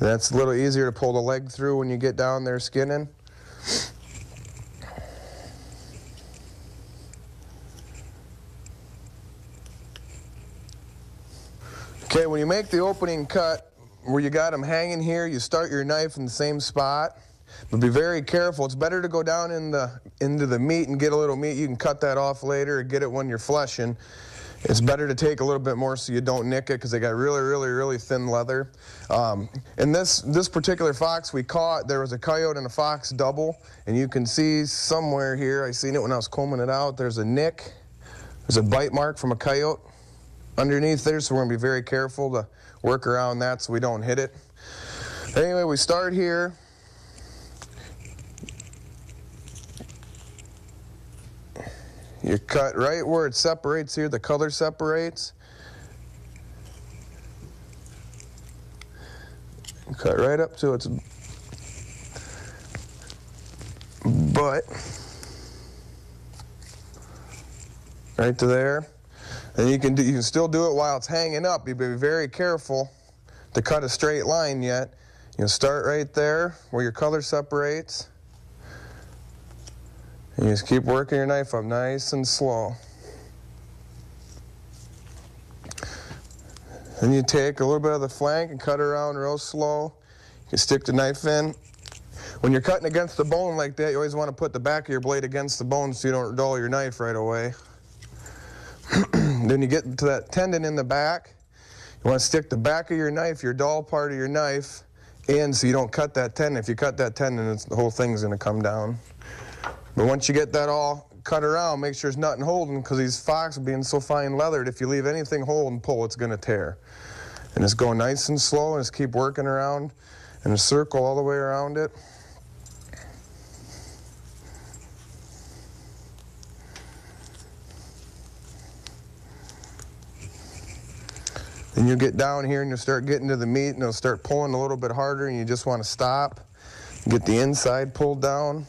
That's a little easier to pull the leg through when you get down there skinning. Okay, when you make the opening cut, where you got them hanging here, you start your knife in the same spot. But be very careful. It's better to go down in the, into the meat and get a little meat. You can cut that off later or get it when you're fleshing. It's better to take a little bit more so you don't nick it because they got really, really, really thin leather. Um, in this, this particular fox we caught, there was a coyote and a fox double. And you can see somewhere here, I seen it when I was combing it out, there's a nick. There's a bite mark from a coyote underneath there, so we're gonna be very careful to work around that so we don't hit it. Anyway, we start here. You cut right where it separates here, the color separates. Cut right up to its butt. Right to there. And you can, do, you can still do it while it's hanging up. You be very careful to cut a straight line yet. You'll start right there where your color separates. And you just keep working your knife up nice and slow. Then you take a little bit of the flank and cut around real slow. You can stick the knife in. When you're cutting against the bone like that, you always want to put the back of your blade against the bone so you don't dull your knife right away. then you get to that tendon in the back. You want to stick the back of your knife, your dull part of your knife, in so you don't cut that tendon. If you cut that tendon, the whole thing's going to come down. But once you get that all cut around, make sure there's nothing holding because these fox being so fine leathered, if you leave anything hold and pull, it's going to tear. And just go nice and slow and just keep working around in a circle all the way around it. Then you'll get down here and you'll start getting to the meat and it'll start pulling a little bit harder and you just want to stop. Get the inside pulled down.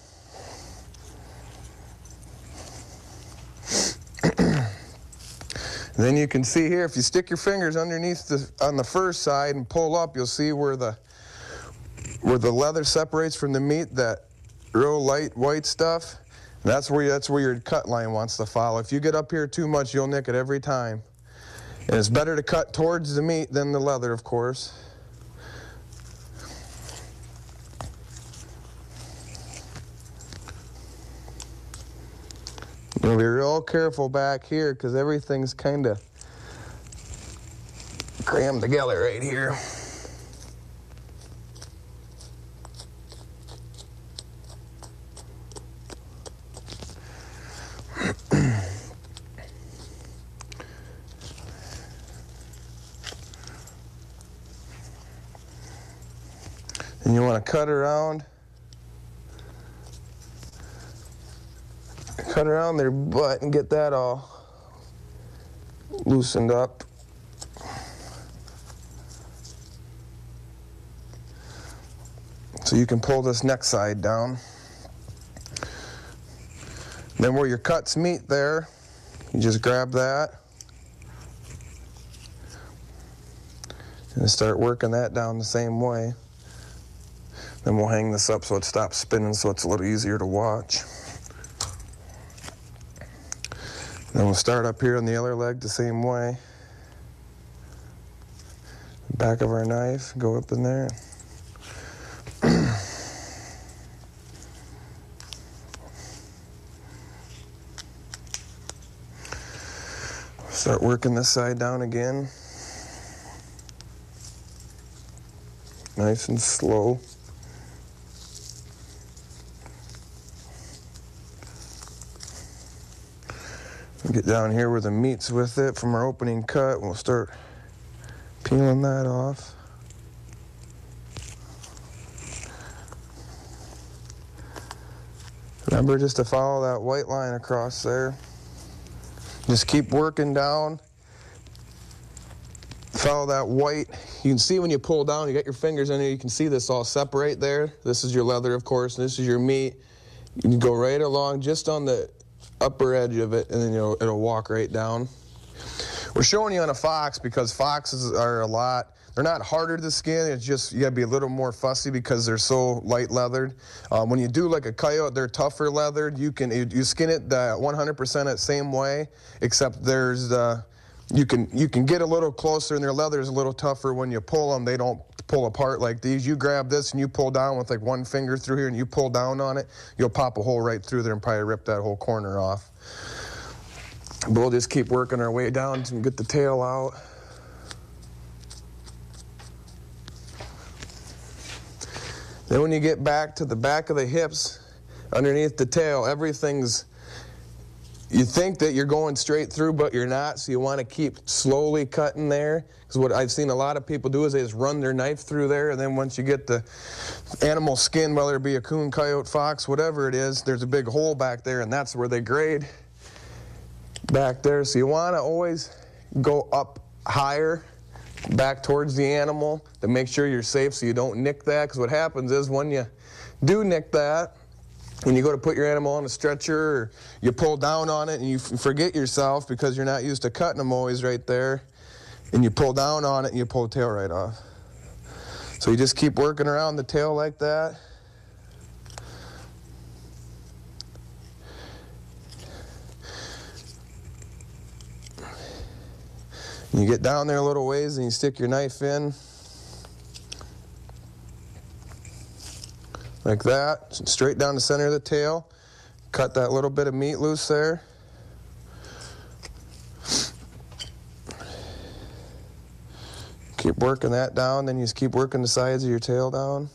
Then you can see here, if you stick your fingers underneath the, on the first side and pull up, you'll see where the, where the leather separates from the meat, that real light white stuff. That's where, that's where your cut line wants to follow. If you get up here too much, you'll nick it every time. And it's better to cut towards the meat than the leather, of course. You'll be real careful back here because everything's kind of crammed together right here. And you want to cut around. Cut around their butt and get that all loosened up. So you can pull this neck side down. Then where your cuts meet there, you just grab that and start working that down the same way. Then we'll hang this up so it stops spinning so it's a little easier to watch. Then we'll start up here on the other leg the same way. Back of our knife, go up in there. Start working this side down again. Nice and slow. Get down here where the meat's with it from our opening cut. We'll start peeling that off. Remember just to follow that white line across there. Just keep working down. Follow that white. You can see when you pull down, you got your fingers in there, you can see this all separate there. This is your leather, of course, and this is your meat. You can go right along just on the upper edge of it, and then it'll, it'll walk right down. We're showing you on a fox because foxes are a lot they're not harder to skin. It's just you gotta be a little more fussy because they're so light leathered. Um, when you do like a coyote, they're tougher leathered. You can you, skin it 100% the same way, except there's uh, you can you can get a little closer and their leather is a little tougher when you pull them. They don't pull apart like these. You grab this and you pull down with like one finger through here and you pull down on it, you'll pop a hole right through there and probably rip that whole corner off. But we'll just keep working our way down and get the tail out. Then when you get back to the back of the hips, underneath the tail, everything's, you think that you're going straight through, but you're not, so you want to keep slowly cutting there. Because what I've seen a lot of people do is they just run their knife through there, and then once you get the animal skin, whether it be a coon, coyote, fox, whatever it is, there's a big hole back there, and that's where they grade back there. So you want to always go up higher back towards the animal to make sure you're safe so you don't nick that. Because what happens is when you do nick that, when you go to put your animal on a stretcher you pull down on it and you forget yourself because you're not used to cutting them always right there, and you pull down on it and you pull the tail right off. So you just keep working around the tail like that. You get down there a little ways and you stick your knife in. Like that, straight down the center of the tail. Cut that little bit of meat loose there. Keep working that down, then you just keep working the sides of your tail down.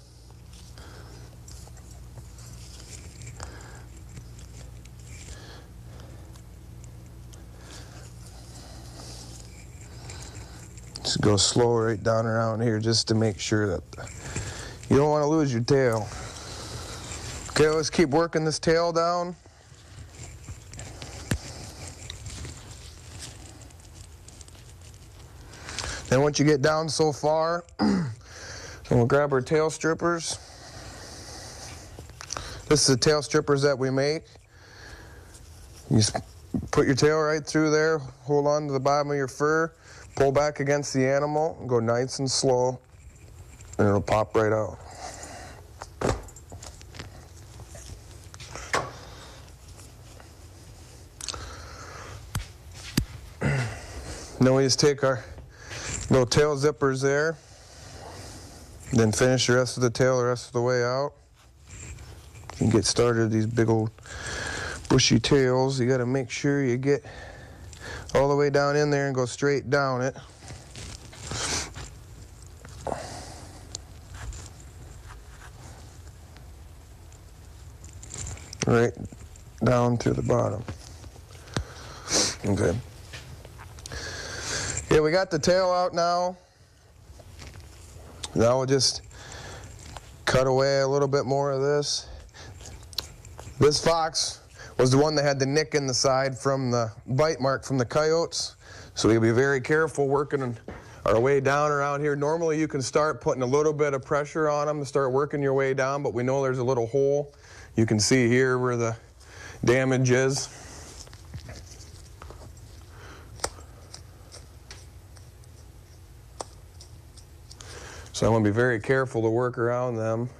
Just go slow right down around here just to make sure that you don't want to lose your tail. Okay, let's keep working this tail down. Then once you get down so far, we'll grab our tail strippers. This is the tail strippers that we make. You just put your tail right through there, hold on to the bottom of your fur, Pull back against the animal, go nice and slow, and it'll pop right out. Then we just take our little tail zippers there, then finish the rest of the tail the rest of the way out. And get started these big old bushy tails. You gotta make sure you get all the way down in there and go straight down it. Right down to the bottom. Okay. Yeah, we got the tail out now. Now we'll just cut away a little bit more of this. This fox was the one that had the nick in the side from the bite mark from the coyotes. So we'll be very careful working our way down around here. Normally you can start putting a little bit of pressure on them to start working your way down, but we know there's a little hole. You can see here where the damage is. So I want to be very careful to work around them.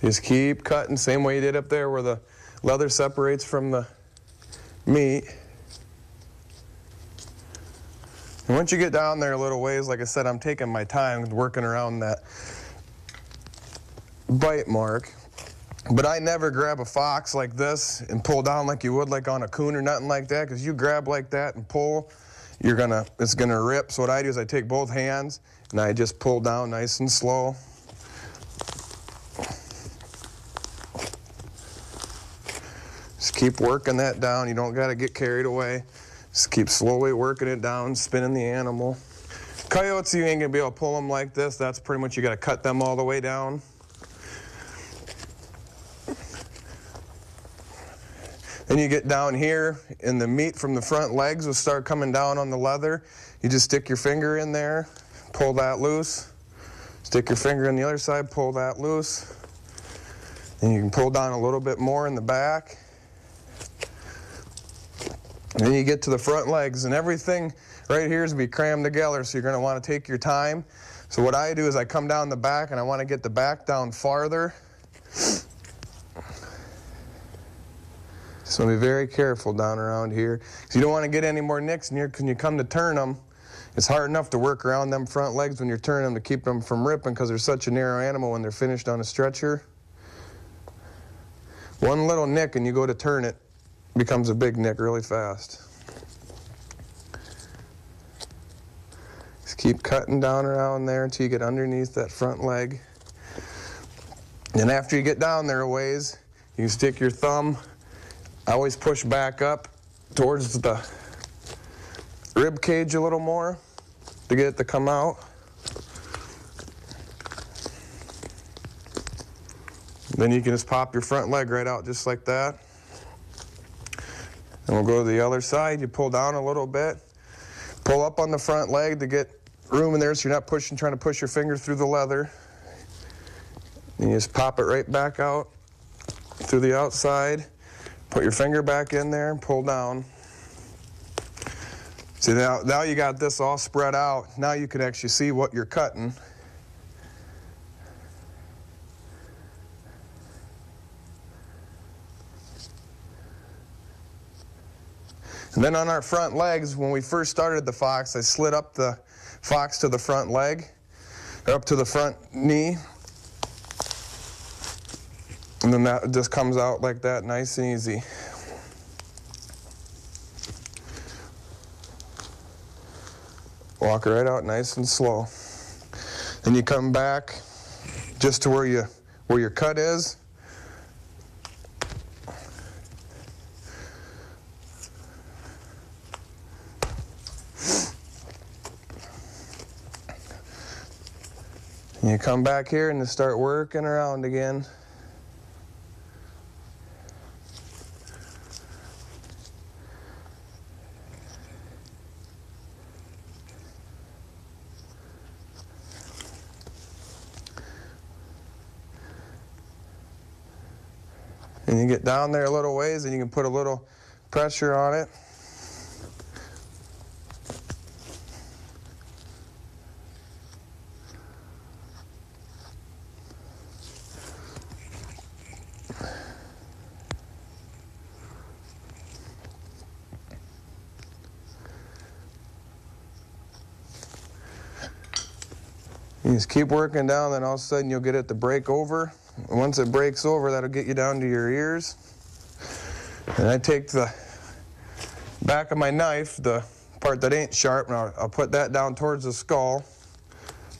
Just keep cutting, same way you did up there where the leather separates from the meat. And once you get down there a little ways, like I said, I'm taking my time working around that bite mark. But I never grab a fox like this and pull down like you would like on a coon or nothing like that, because you grab like that and pull, you're gonna, it's gonna rip. So what I do is I take both hands and I just pull down nice and slow. Just keep working that down. You don't gotta get carried away. Just keep slowly working it down, spinning the animal. Coyotes, you ain't gonna be able to pull them like this. That's pretty much, you gotta cut them all the way down. Then you get down here and the meat from the front legs will start coming down on the leather. You just stick your finger in there, pull that loose. Stick your finger on the other side, pull that loose. And you can pull down a little bit more in the back. And then you get to the front legs and everything right here is be crammed together so you're gonna wanna take your time. So what I do is I come down the back and I wanna get the back down farther. So be very careful down around here. You don't want to get any more nicks here because you come to turn them. It's hard enough to work around them front legs when you're turning them to keep them from ripping because they're such a narrow animal when they're finished on a stretcher. One little nick and you go to turn it becomes a big nick really fast. Just keep cutting down around there until you get underneath that front leg. And after you get down there a ways, you can stick your thumb I always push back up towards the rib cage a little more to get it to come out. Then you can just pop your front leg right out just like that. And we'll go to the other side. You pull down a little bit. Pull up on the front leg to get room in there so you're not pushing, trying to push your finger through the leather. And you just pop it right back out through the outside. Put your finger back in there and pull down. See, now, now you got this all spread out. Now you can actually see what you're cutting. And then on our front legs, when we first started the fox, I slid up the fox to the front leg, up to the front knee, and then that just comes out like that, nice and easy. Walk it right out nice and slow. Then you come back just to where you where your cut is. And you come back here and you start working around again. Down there a little ways and you can put a little pressure on it. You just keep working down, then all of a sudden you'll get it to break over. Once it breaks over, that'll get you down to your ears. And I take the back of my knife, the part that ain't sharp, and I'll, put that down towards the skull.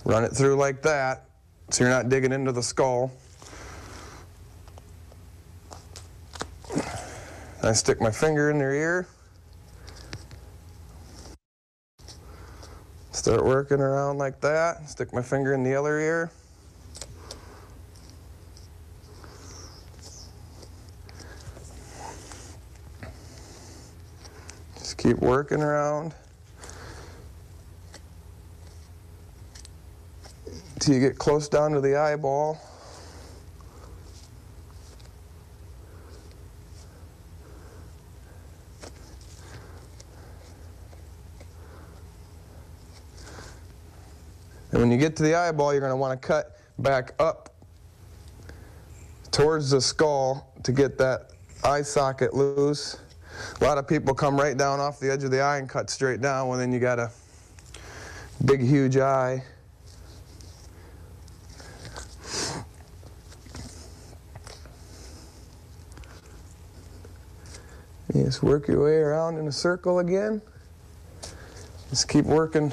Run it through like that, so you're not digging into the skull. I stick my finger in their ear. Start working around like that. Stick my finger in the other ear. Keep working around. Till you get close down to the eyeball. And when you get to the eyeball, you're going to want to cut back up towards the skull to get that eye socket loose. A lot of people come right down off the edge of the eye and cut straight down, well then you got a big, huge eye. You just work your way around in a circle again. Just keep working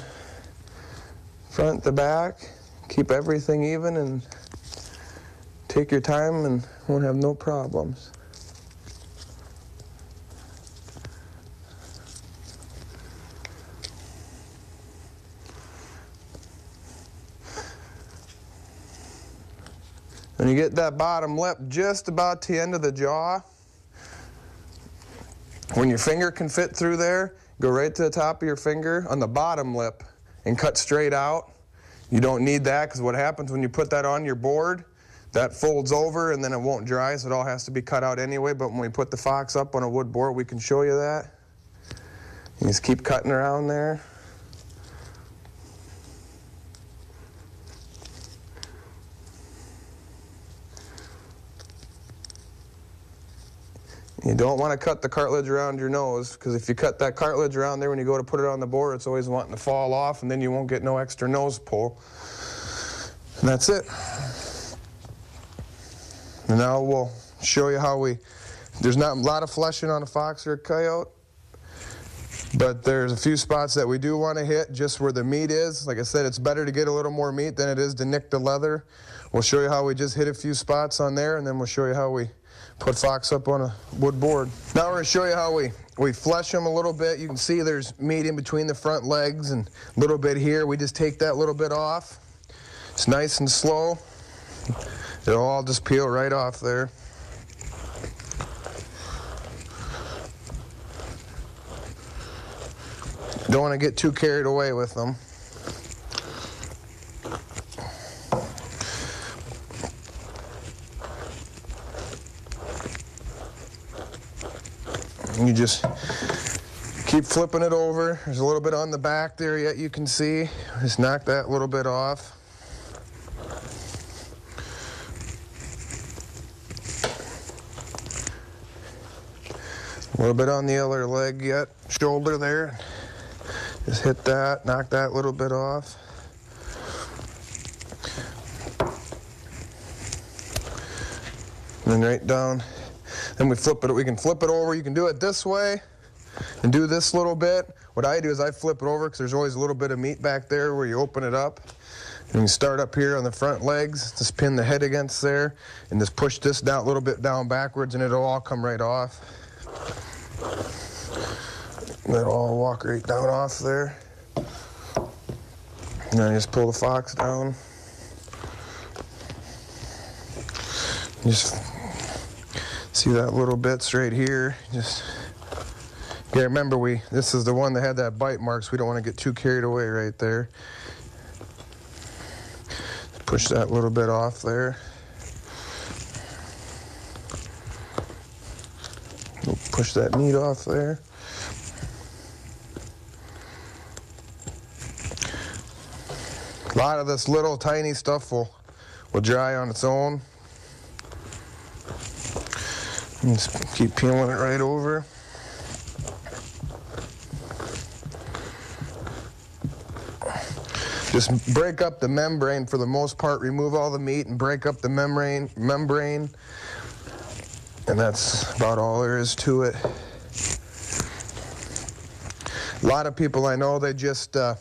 front to back. Keep everything even and take your time and won't have no problems. When you get that bottom lip just about to the end of the jaw, when your finger can fit through there, go right to the top of your finger on the bottom lip and cut straight out. You don't need that because what happens when you put that on your board, that folds over and then it won't dry, so it all has to be cut out anyway. But when we put the fox up on a wood board, we can show you that. You just keep cutting around there. You don't want to cut the cartilage around your nose because if you cut that cartilage around there when you go to put it on the board, it's always wanting to fall off and then you won't get no extra nose pull. And that's it. And now we'll show you how we, there's not a lot of fleshing on a fox or a coyote, but there's a few spots that we do want to hit just where the meat is. Like I said, it's better to get a little more meat than it is to nick the leather. We'll show you how we just hit a few spots on there and then we'll show you how we put fox up on a wood board. Now we're going to show you how we, we flesh them a little bit. You can see there's meat in between the front legs and a little bit here. We just take that little bit off. It's nice and slow. It'll all just peel right off there. Don't want to get too carried away with them. You just keep flipping it over. There's a little bit on the back there yet you can see. Just knock that little bit off. A little bit on the other leg yet, shoulder there. Just hit that, knock that little bit off. And then right down then we flip it, we can flip it over. You can do it this way and do this little bit. What I do is I flip it over because there's always a little bit of meat back there where you open it up. And you start up here on the front legs, just pin the head against there, and just push this down a little bit down backwards, and it'll all come right off. And it'll all walk right down off there. And then just pull the fox down. Just See that little bits right here? Just yeah, remember we this is the one that had that bite marks. We don't want to get too carried away right there. Push that little bit off there. Push that meat off there. A lot of this little tiny stuff will will dry on its own. Just keep peeling it right over. Just break up the membrane for the most part, remove all the meat and break up the membrane, membrane. And that's about all there is to it. A lot of people I know, they just uh,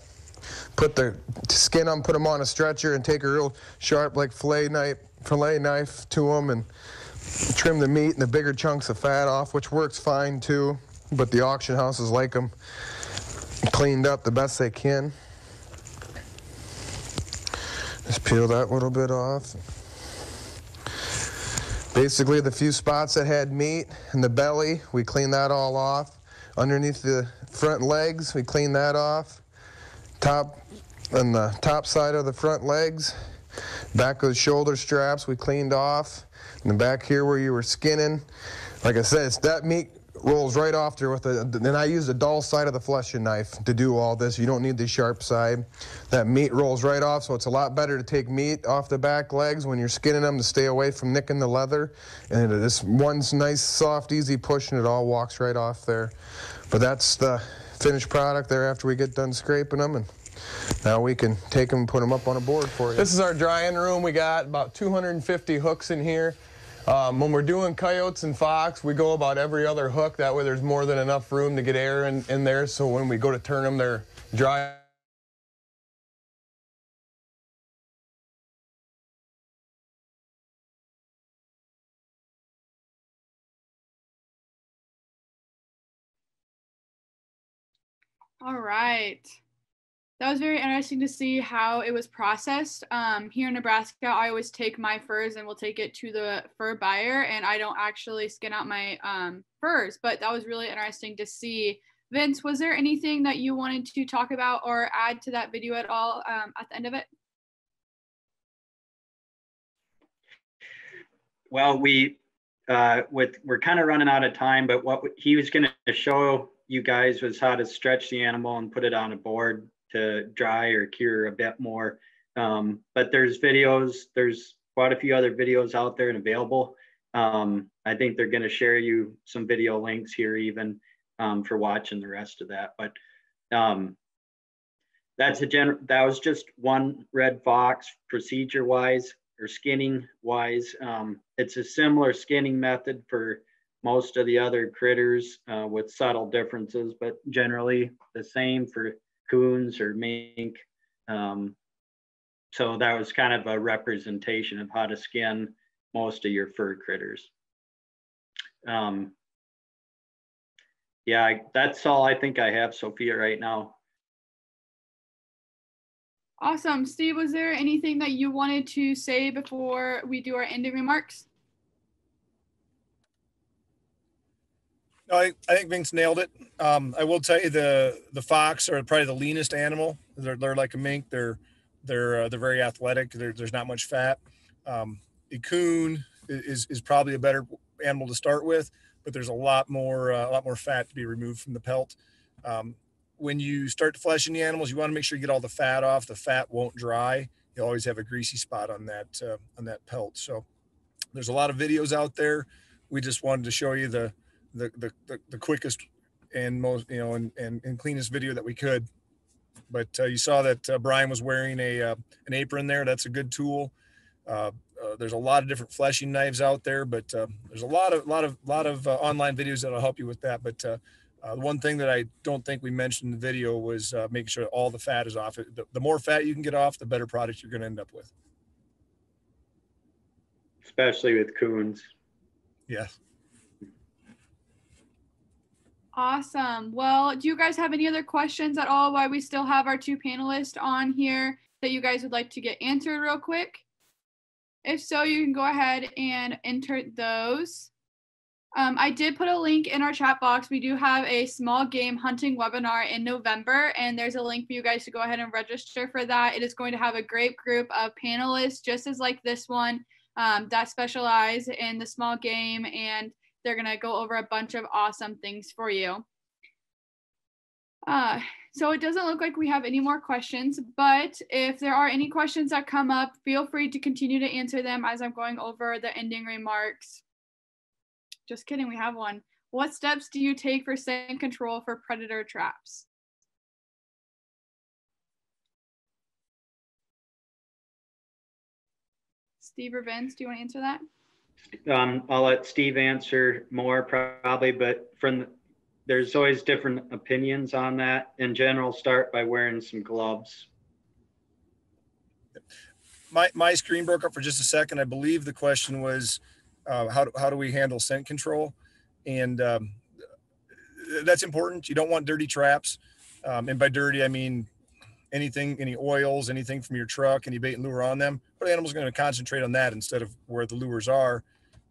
put the skin on, put them on a stretcher and take a real sharp like fillet knife, fillet knife to them and trim the meat and the bigger chunks of fat off, which works fine too. But the auction houses like them cleaned up the best they can. Just peel that little bit off. Basically, the few spots that had meat in the belly, we clean that all off. underneath the front legs. We clean that off. Top on the top side of the front legs. Back of the shoulder straps we cleaned off. And the back here where you were skinning. Like I said, it's that meat rolls right off there with a, then I use the dull side of the fleshing knife to do all this. You don't need the sharp side. That meat rolls right off, so it's a lot better to take meat off the back legs when you're skinning them to stay away from nicking the leather. And this one's nice, soft, easy push, and it all walks right off there. But that's the finished product there after we get done scraping them. and now we can take them and put them up on a board for you. This is our drying room. We got about 250 hooks in here. Um, when we're doing coyotes and fox, we go about every other hook. That way there's more than enough room to get air in, in there. So when we go to turn them, they're dry. All right. That was very interesting to see how it was processed. Um, here in Nebraska, I always take my furs and we'll take it to the fur buyer, and I don't actually skin out my um, furs. But that was really interesting to see. Vince, was there anything that you wanted to talk about or add to that video at all um, at the end of it? Well, we uh, with we're kind of running out of time, but what he was going to show you guys was how to stretch the animal and put it on a board to dry or cure a bit more. Um, but there's videos, there's quite a few other videos out there and available. Um, I think they're going to share you some video links here even um, for watching the rest of that. But um, that's a gen. That was just one red fox procedure wise or skinning wise. Um, it's a similar skinning method for most of the other critters uh, with subtle differences, but generally the same for coons or mink. Um, so that was kind of a representation of how to skin most of your fur critters. Um, yeah, I, that's all I think I have, Sophia, right now. Awesome. Steve, was there anything that you wanted to say before we do our ending remarks? I, I think Vince nailed it. Um, I will tell you the the fox are probably the leanest animal. They're, they're like a mink. They're they're uh, they're very athletic. They're, there's not much fat. Um, a coon is is probably a better animal to start with, but there's a lot more uh, a lot more fat to be removed from the pelt. Um, when you start fleshing the animals, you want to make sure you get all the fat off. The fat won't dry. You'll always have a greasy spot on that uh, on that pelt. So there's a lot of videos out there. We just wanted to show you the the, the, the, the quickest and most, you know, and, and, and cleanest video that we could. But uh, you saw that uh, Brian was wearing a uh, an apron there. That's a good tool. Uh, uh, there's a lot of different fleshing knives out there, but uh, there's a lot of lot of lot of online videos that'll help you with that. But the one thing that I don't think we mentioned in the video was making sure all the fat is off. The, the more fat you can get off, the better product you're going to end up with. Especially with coons. Yes. Awesome. Well, do you guys have any other questions at all Why we still have our two panelists on here that you guys would like to get answered real quick? If so, you can go ahead and enter those. Um, I did put a link in our chat box. We do have a small game hunting webinar in November, and there's a link for you guys to go ahead and register for that. It is going to have a great group of panelists, just as like this one, um, that specialize in the small game and they're going to go over a bunch of awesome things for you. Uh, so it doesn't look like we have any more questions, but if there are any questions that come up, feel free to continue to answer them as I'm going over the ending remarks. Just kidding, we have one. What steps do you take for scent control for predator traps? Steve or Vince, do you want to answer that? Um, I'll let Steve answer more probably, but from there's always different opinions on that. In general, start by wearing some gloves. My my screen broke up for just a second. I believe the question was, uh, how do, how do we handle scent control? And um, that's important. You don't want dirty traps, um, and by dirty I mean anything, any oils, anything from your truck, any bait and lure on them. But the animal's going to concentrate on that instead of where the lures are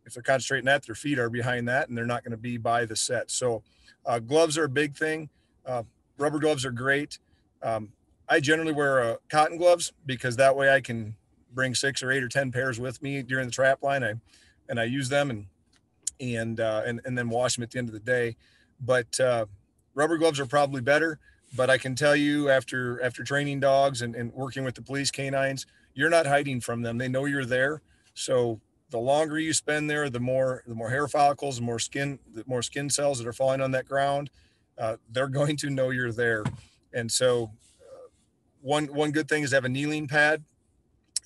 if they're concentrating that, their feet are behind that and they're not going to be by the set. So uh, gloves are a big thing. Uh, rubber gloves are great. Um, I generally wear uh, cotton gloves because that way I can bring six or eight or 10 pairs with me during the trap line. I, and I use them and, and, uh, and, and then wash them at the end of the day. But uh, rubber gloves are probably better. But I can tell you after, after training dogs and, and working with the police canines, you're not hiding from them. They know you're there. So the longer you spend there, the more the more hair follicles, the more skin, the more skin cells that are falling on that ground. Uh, they're going to know you're there. And so, uh, one one good thing is have a kneeling pad,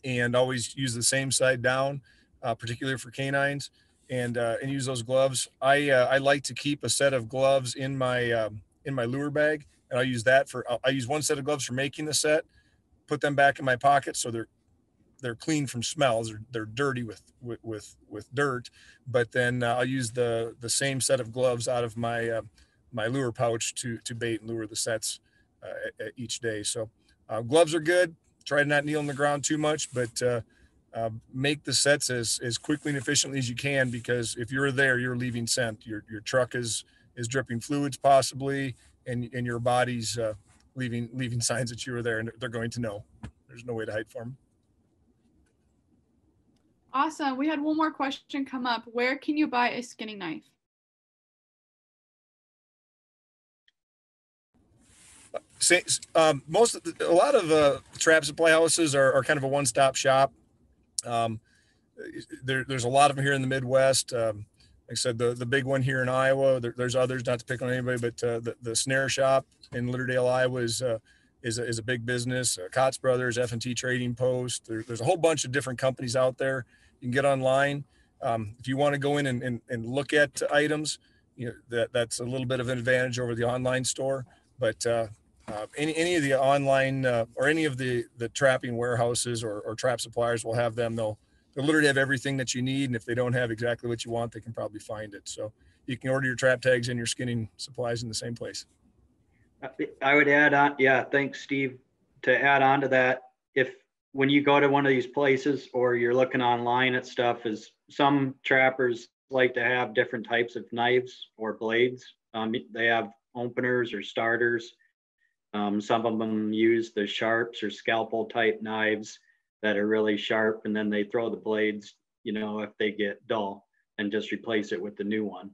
and always use the same side down, uh, particularly for canines, and uh, and use those gloves. I uh, I like to keep a set of gloves in my um, in my lure bag, and I'll use that for I use one set of gloves for making the set, put them back in my pocket so they're they're clean from smells. They're, they're dirty with, with, with, with dirt, but then uh, I'll use the, the same set of gloves out of my, uh, my lure pouch to, to bait and lure the sets uh, each day. So uh, gloves are good. Try to not kneel on the ground too much, but uh, uh, make the sets as, as quickly and efficiently as you can, because if you're there, you're leaving scent. Your, your truck is, is dripping fluids possibly, and, and your body's leaving, leaving signs that you were there and they're going to know. There's no way to hide from them. Awesome. We had one more question come up. Where can you buy a skinning knife? Um, most of the, a lot of uh, trap supply houses are, are kind of a one-stop shop. Um, there, there's a lot of them here in the Midwest. Um, like I said, the, the big one here in Iowa. There, there's others, not to pick on anybody, but uh, the, the snare shop in Lidderdale, Iowa is uh, is a, is a big business. Uh, Brothers, F and T Trading Post. There, there's a whole bunch of different companies out there. You can get online. Um, if you want to go in and, and, and look at items, you know, that, that's a little bit of an advantage over the online store. But uh, uh, any, any of the online uh, or any of the, the trapping warehouses or, or trap suppliers will have them. They'll, they'll literally have everything that you need. And if they don't have exactly what you want, they can probably find it. So you can order your trap tags and your skinning supplies in the same place. I would add on, yeah, thanks, Steve. To add on to that, if when you go to one of these places or you're looking online at stuff is some trappers like to have different types of knives or blades. Um, they have openers or starters. Um, some of them use the sharps or scalpel type knives that are really sharp and then they throw the blades you know if they get dull and just replace it with the new one.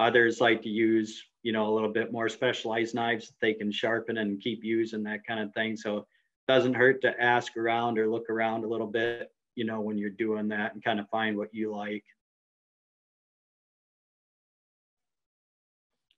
Others like to use you know a little bit more specialized knives that they can sharpen and keep using that kind of thing. So doesn't hurt to ask around or look around a little bit, you know, when you're doing that and kind of find what you like.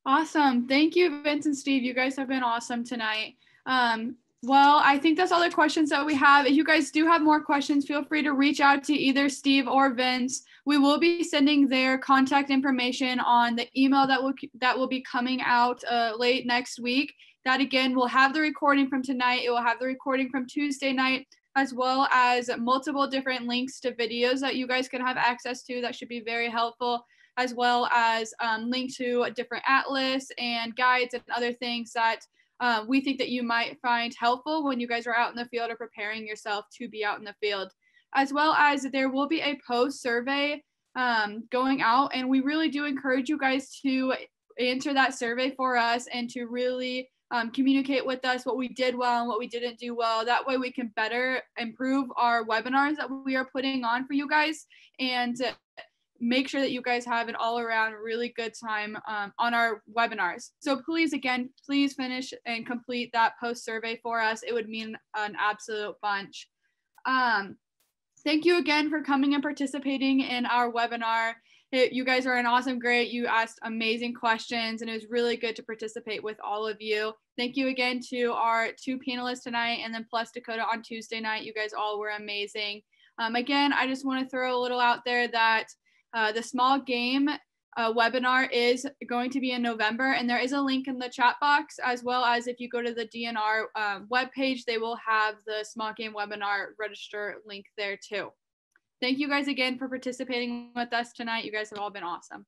Awesome. Thank you, Vince and Steve. You guys have been awesome tonight. Um, well, I think that's all the questions that we have. If you guys do have more questions, feel free to reach out to either Steve or Vince. We will be sending their contact information on the email that will that will be coming out uh, late next week. That again will have the recording from tonight. It will have the recording from Tuesday night, as well as multiple different links to videos that you guys can have access to. That should be very helpful, as well as um, link to a different atlas and guides and other things that uh, we think that you might find helpful when you guys are out in the field or preparing yourself to be out in the field. As well as there will be a post survey um, going out, and we really do encourage you guys to answer that survey for us and to really um, communicate with us what we did well and what we didn't do well. That way we can better improve our webinars that we are putting on for you guys and make sure that you guys have an all around really good time um, on our webinars. So please, again, please finish and complete that post survey for us. It would mean an absolute bunch. Um, thank you again for coming and participating in our webinar. It, you guys are an awesome, great. You asked amazing questions, and it was really good to participate with all of you. Thank you again to our two panelists tonight, and then plus Dakota on Tuesday night. You guys all were amazing. Um, again, I just want to throw a little out there that uh, the small game uh, webinar is going to be in November, and there is a link in the chat box, as well as if you go to the DNR uh, webpage, they will have the small game webinar register link there too. Thank you guys again for participating with us tonight. You guys have all been awesome.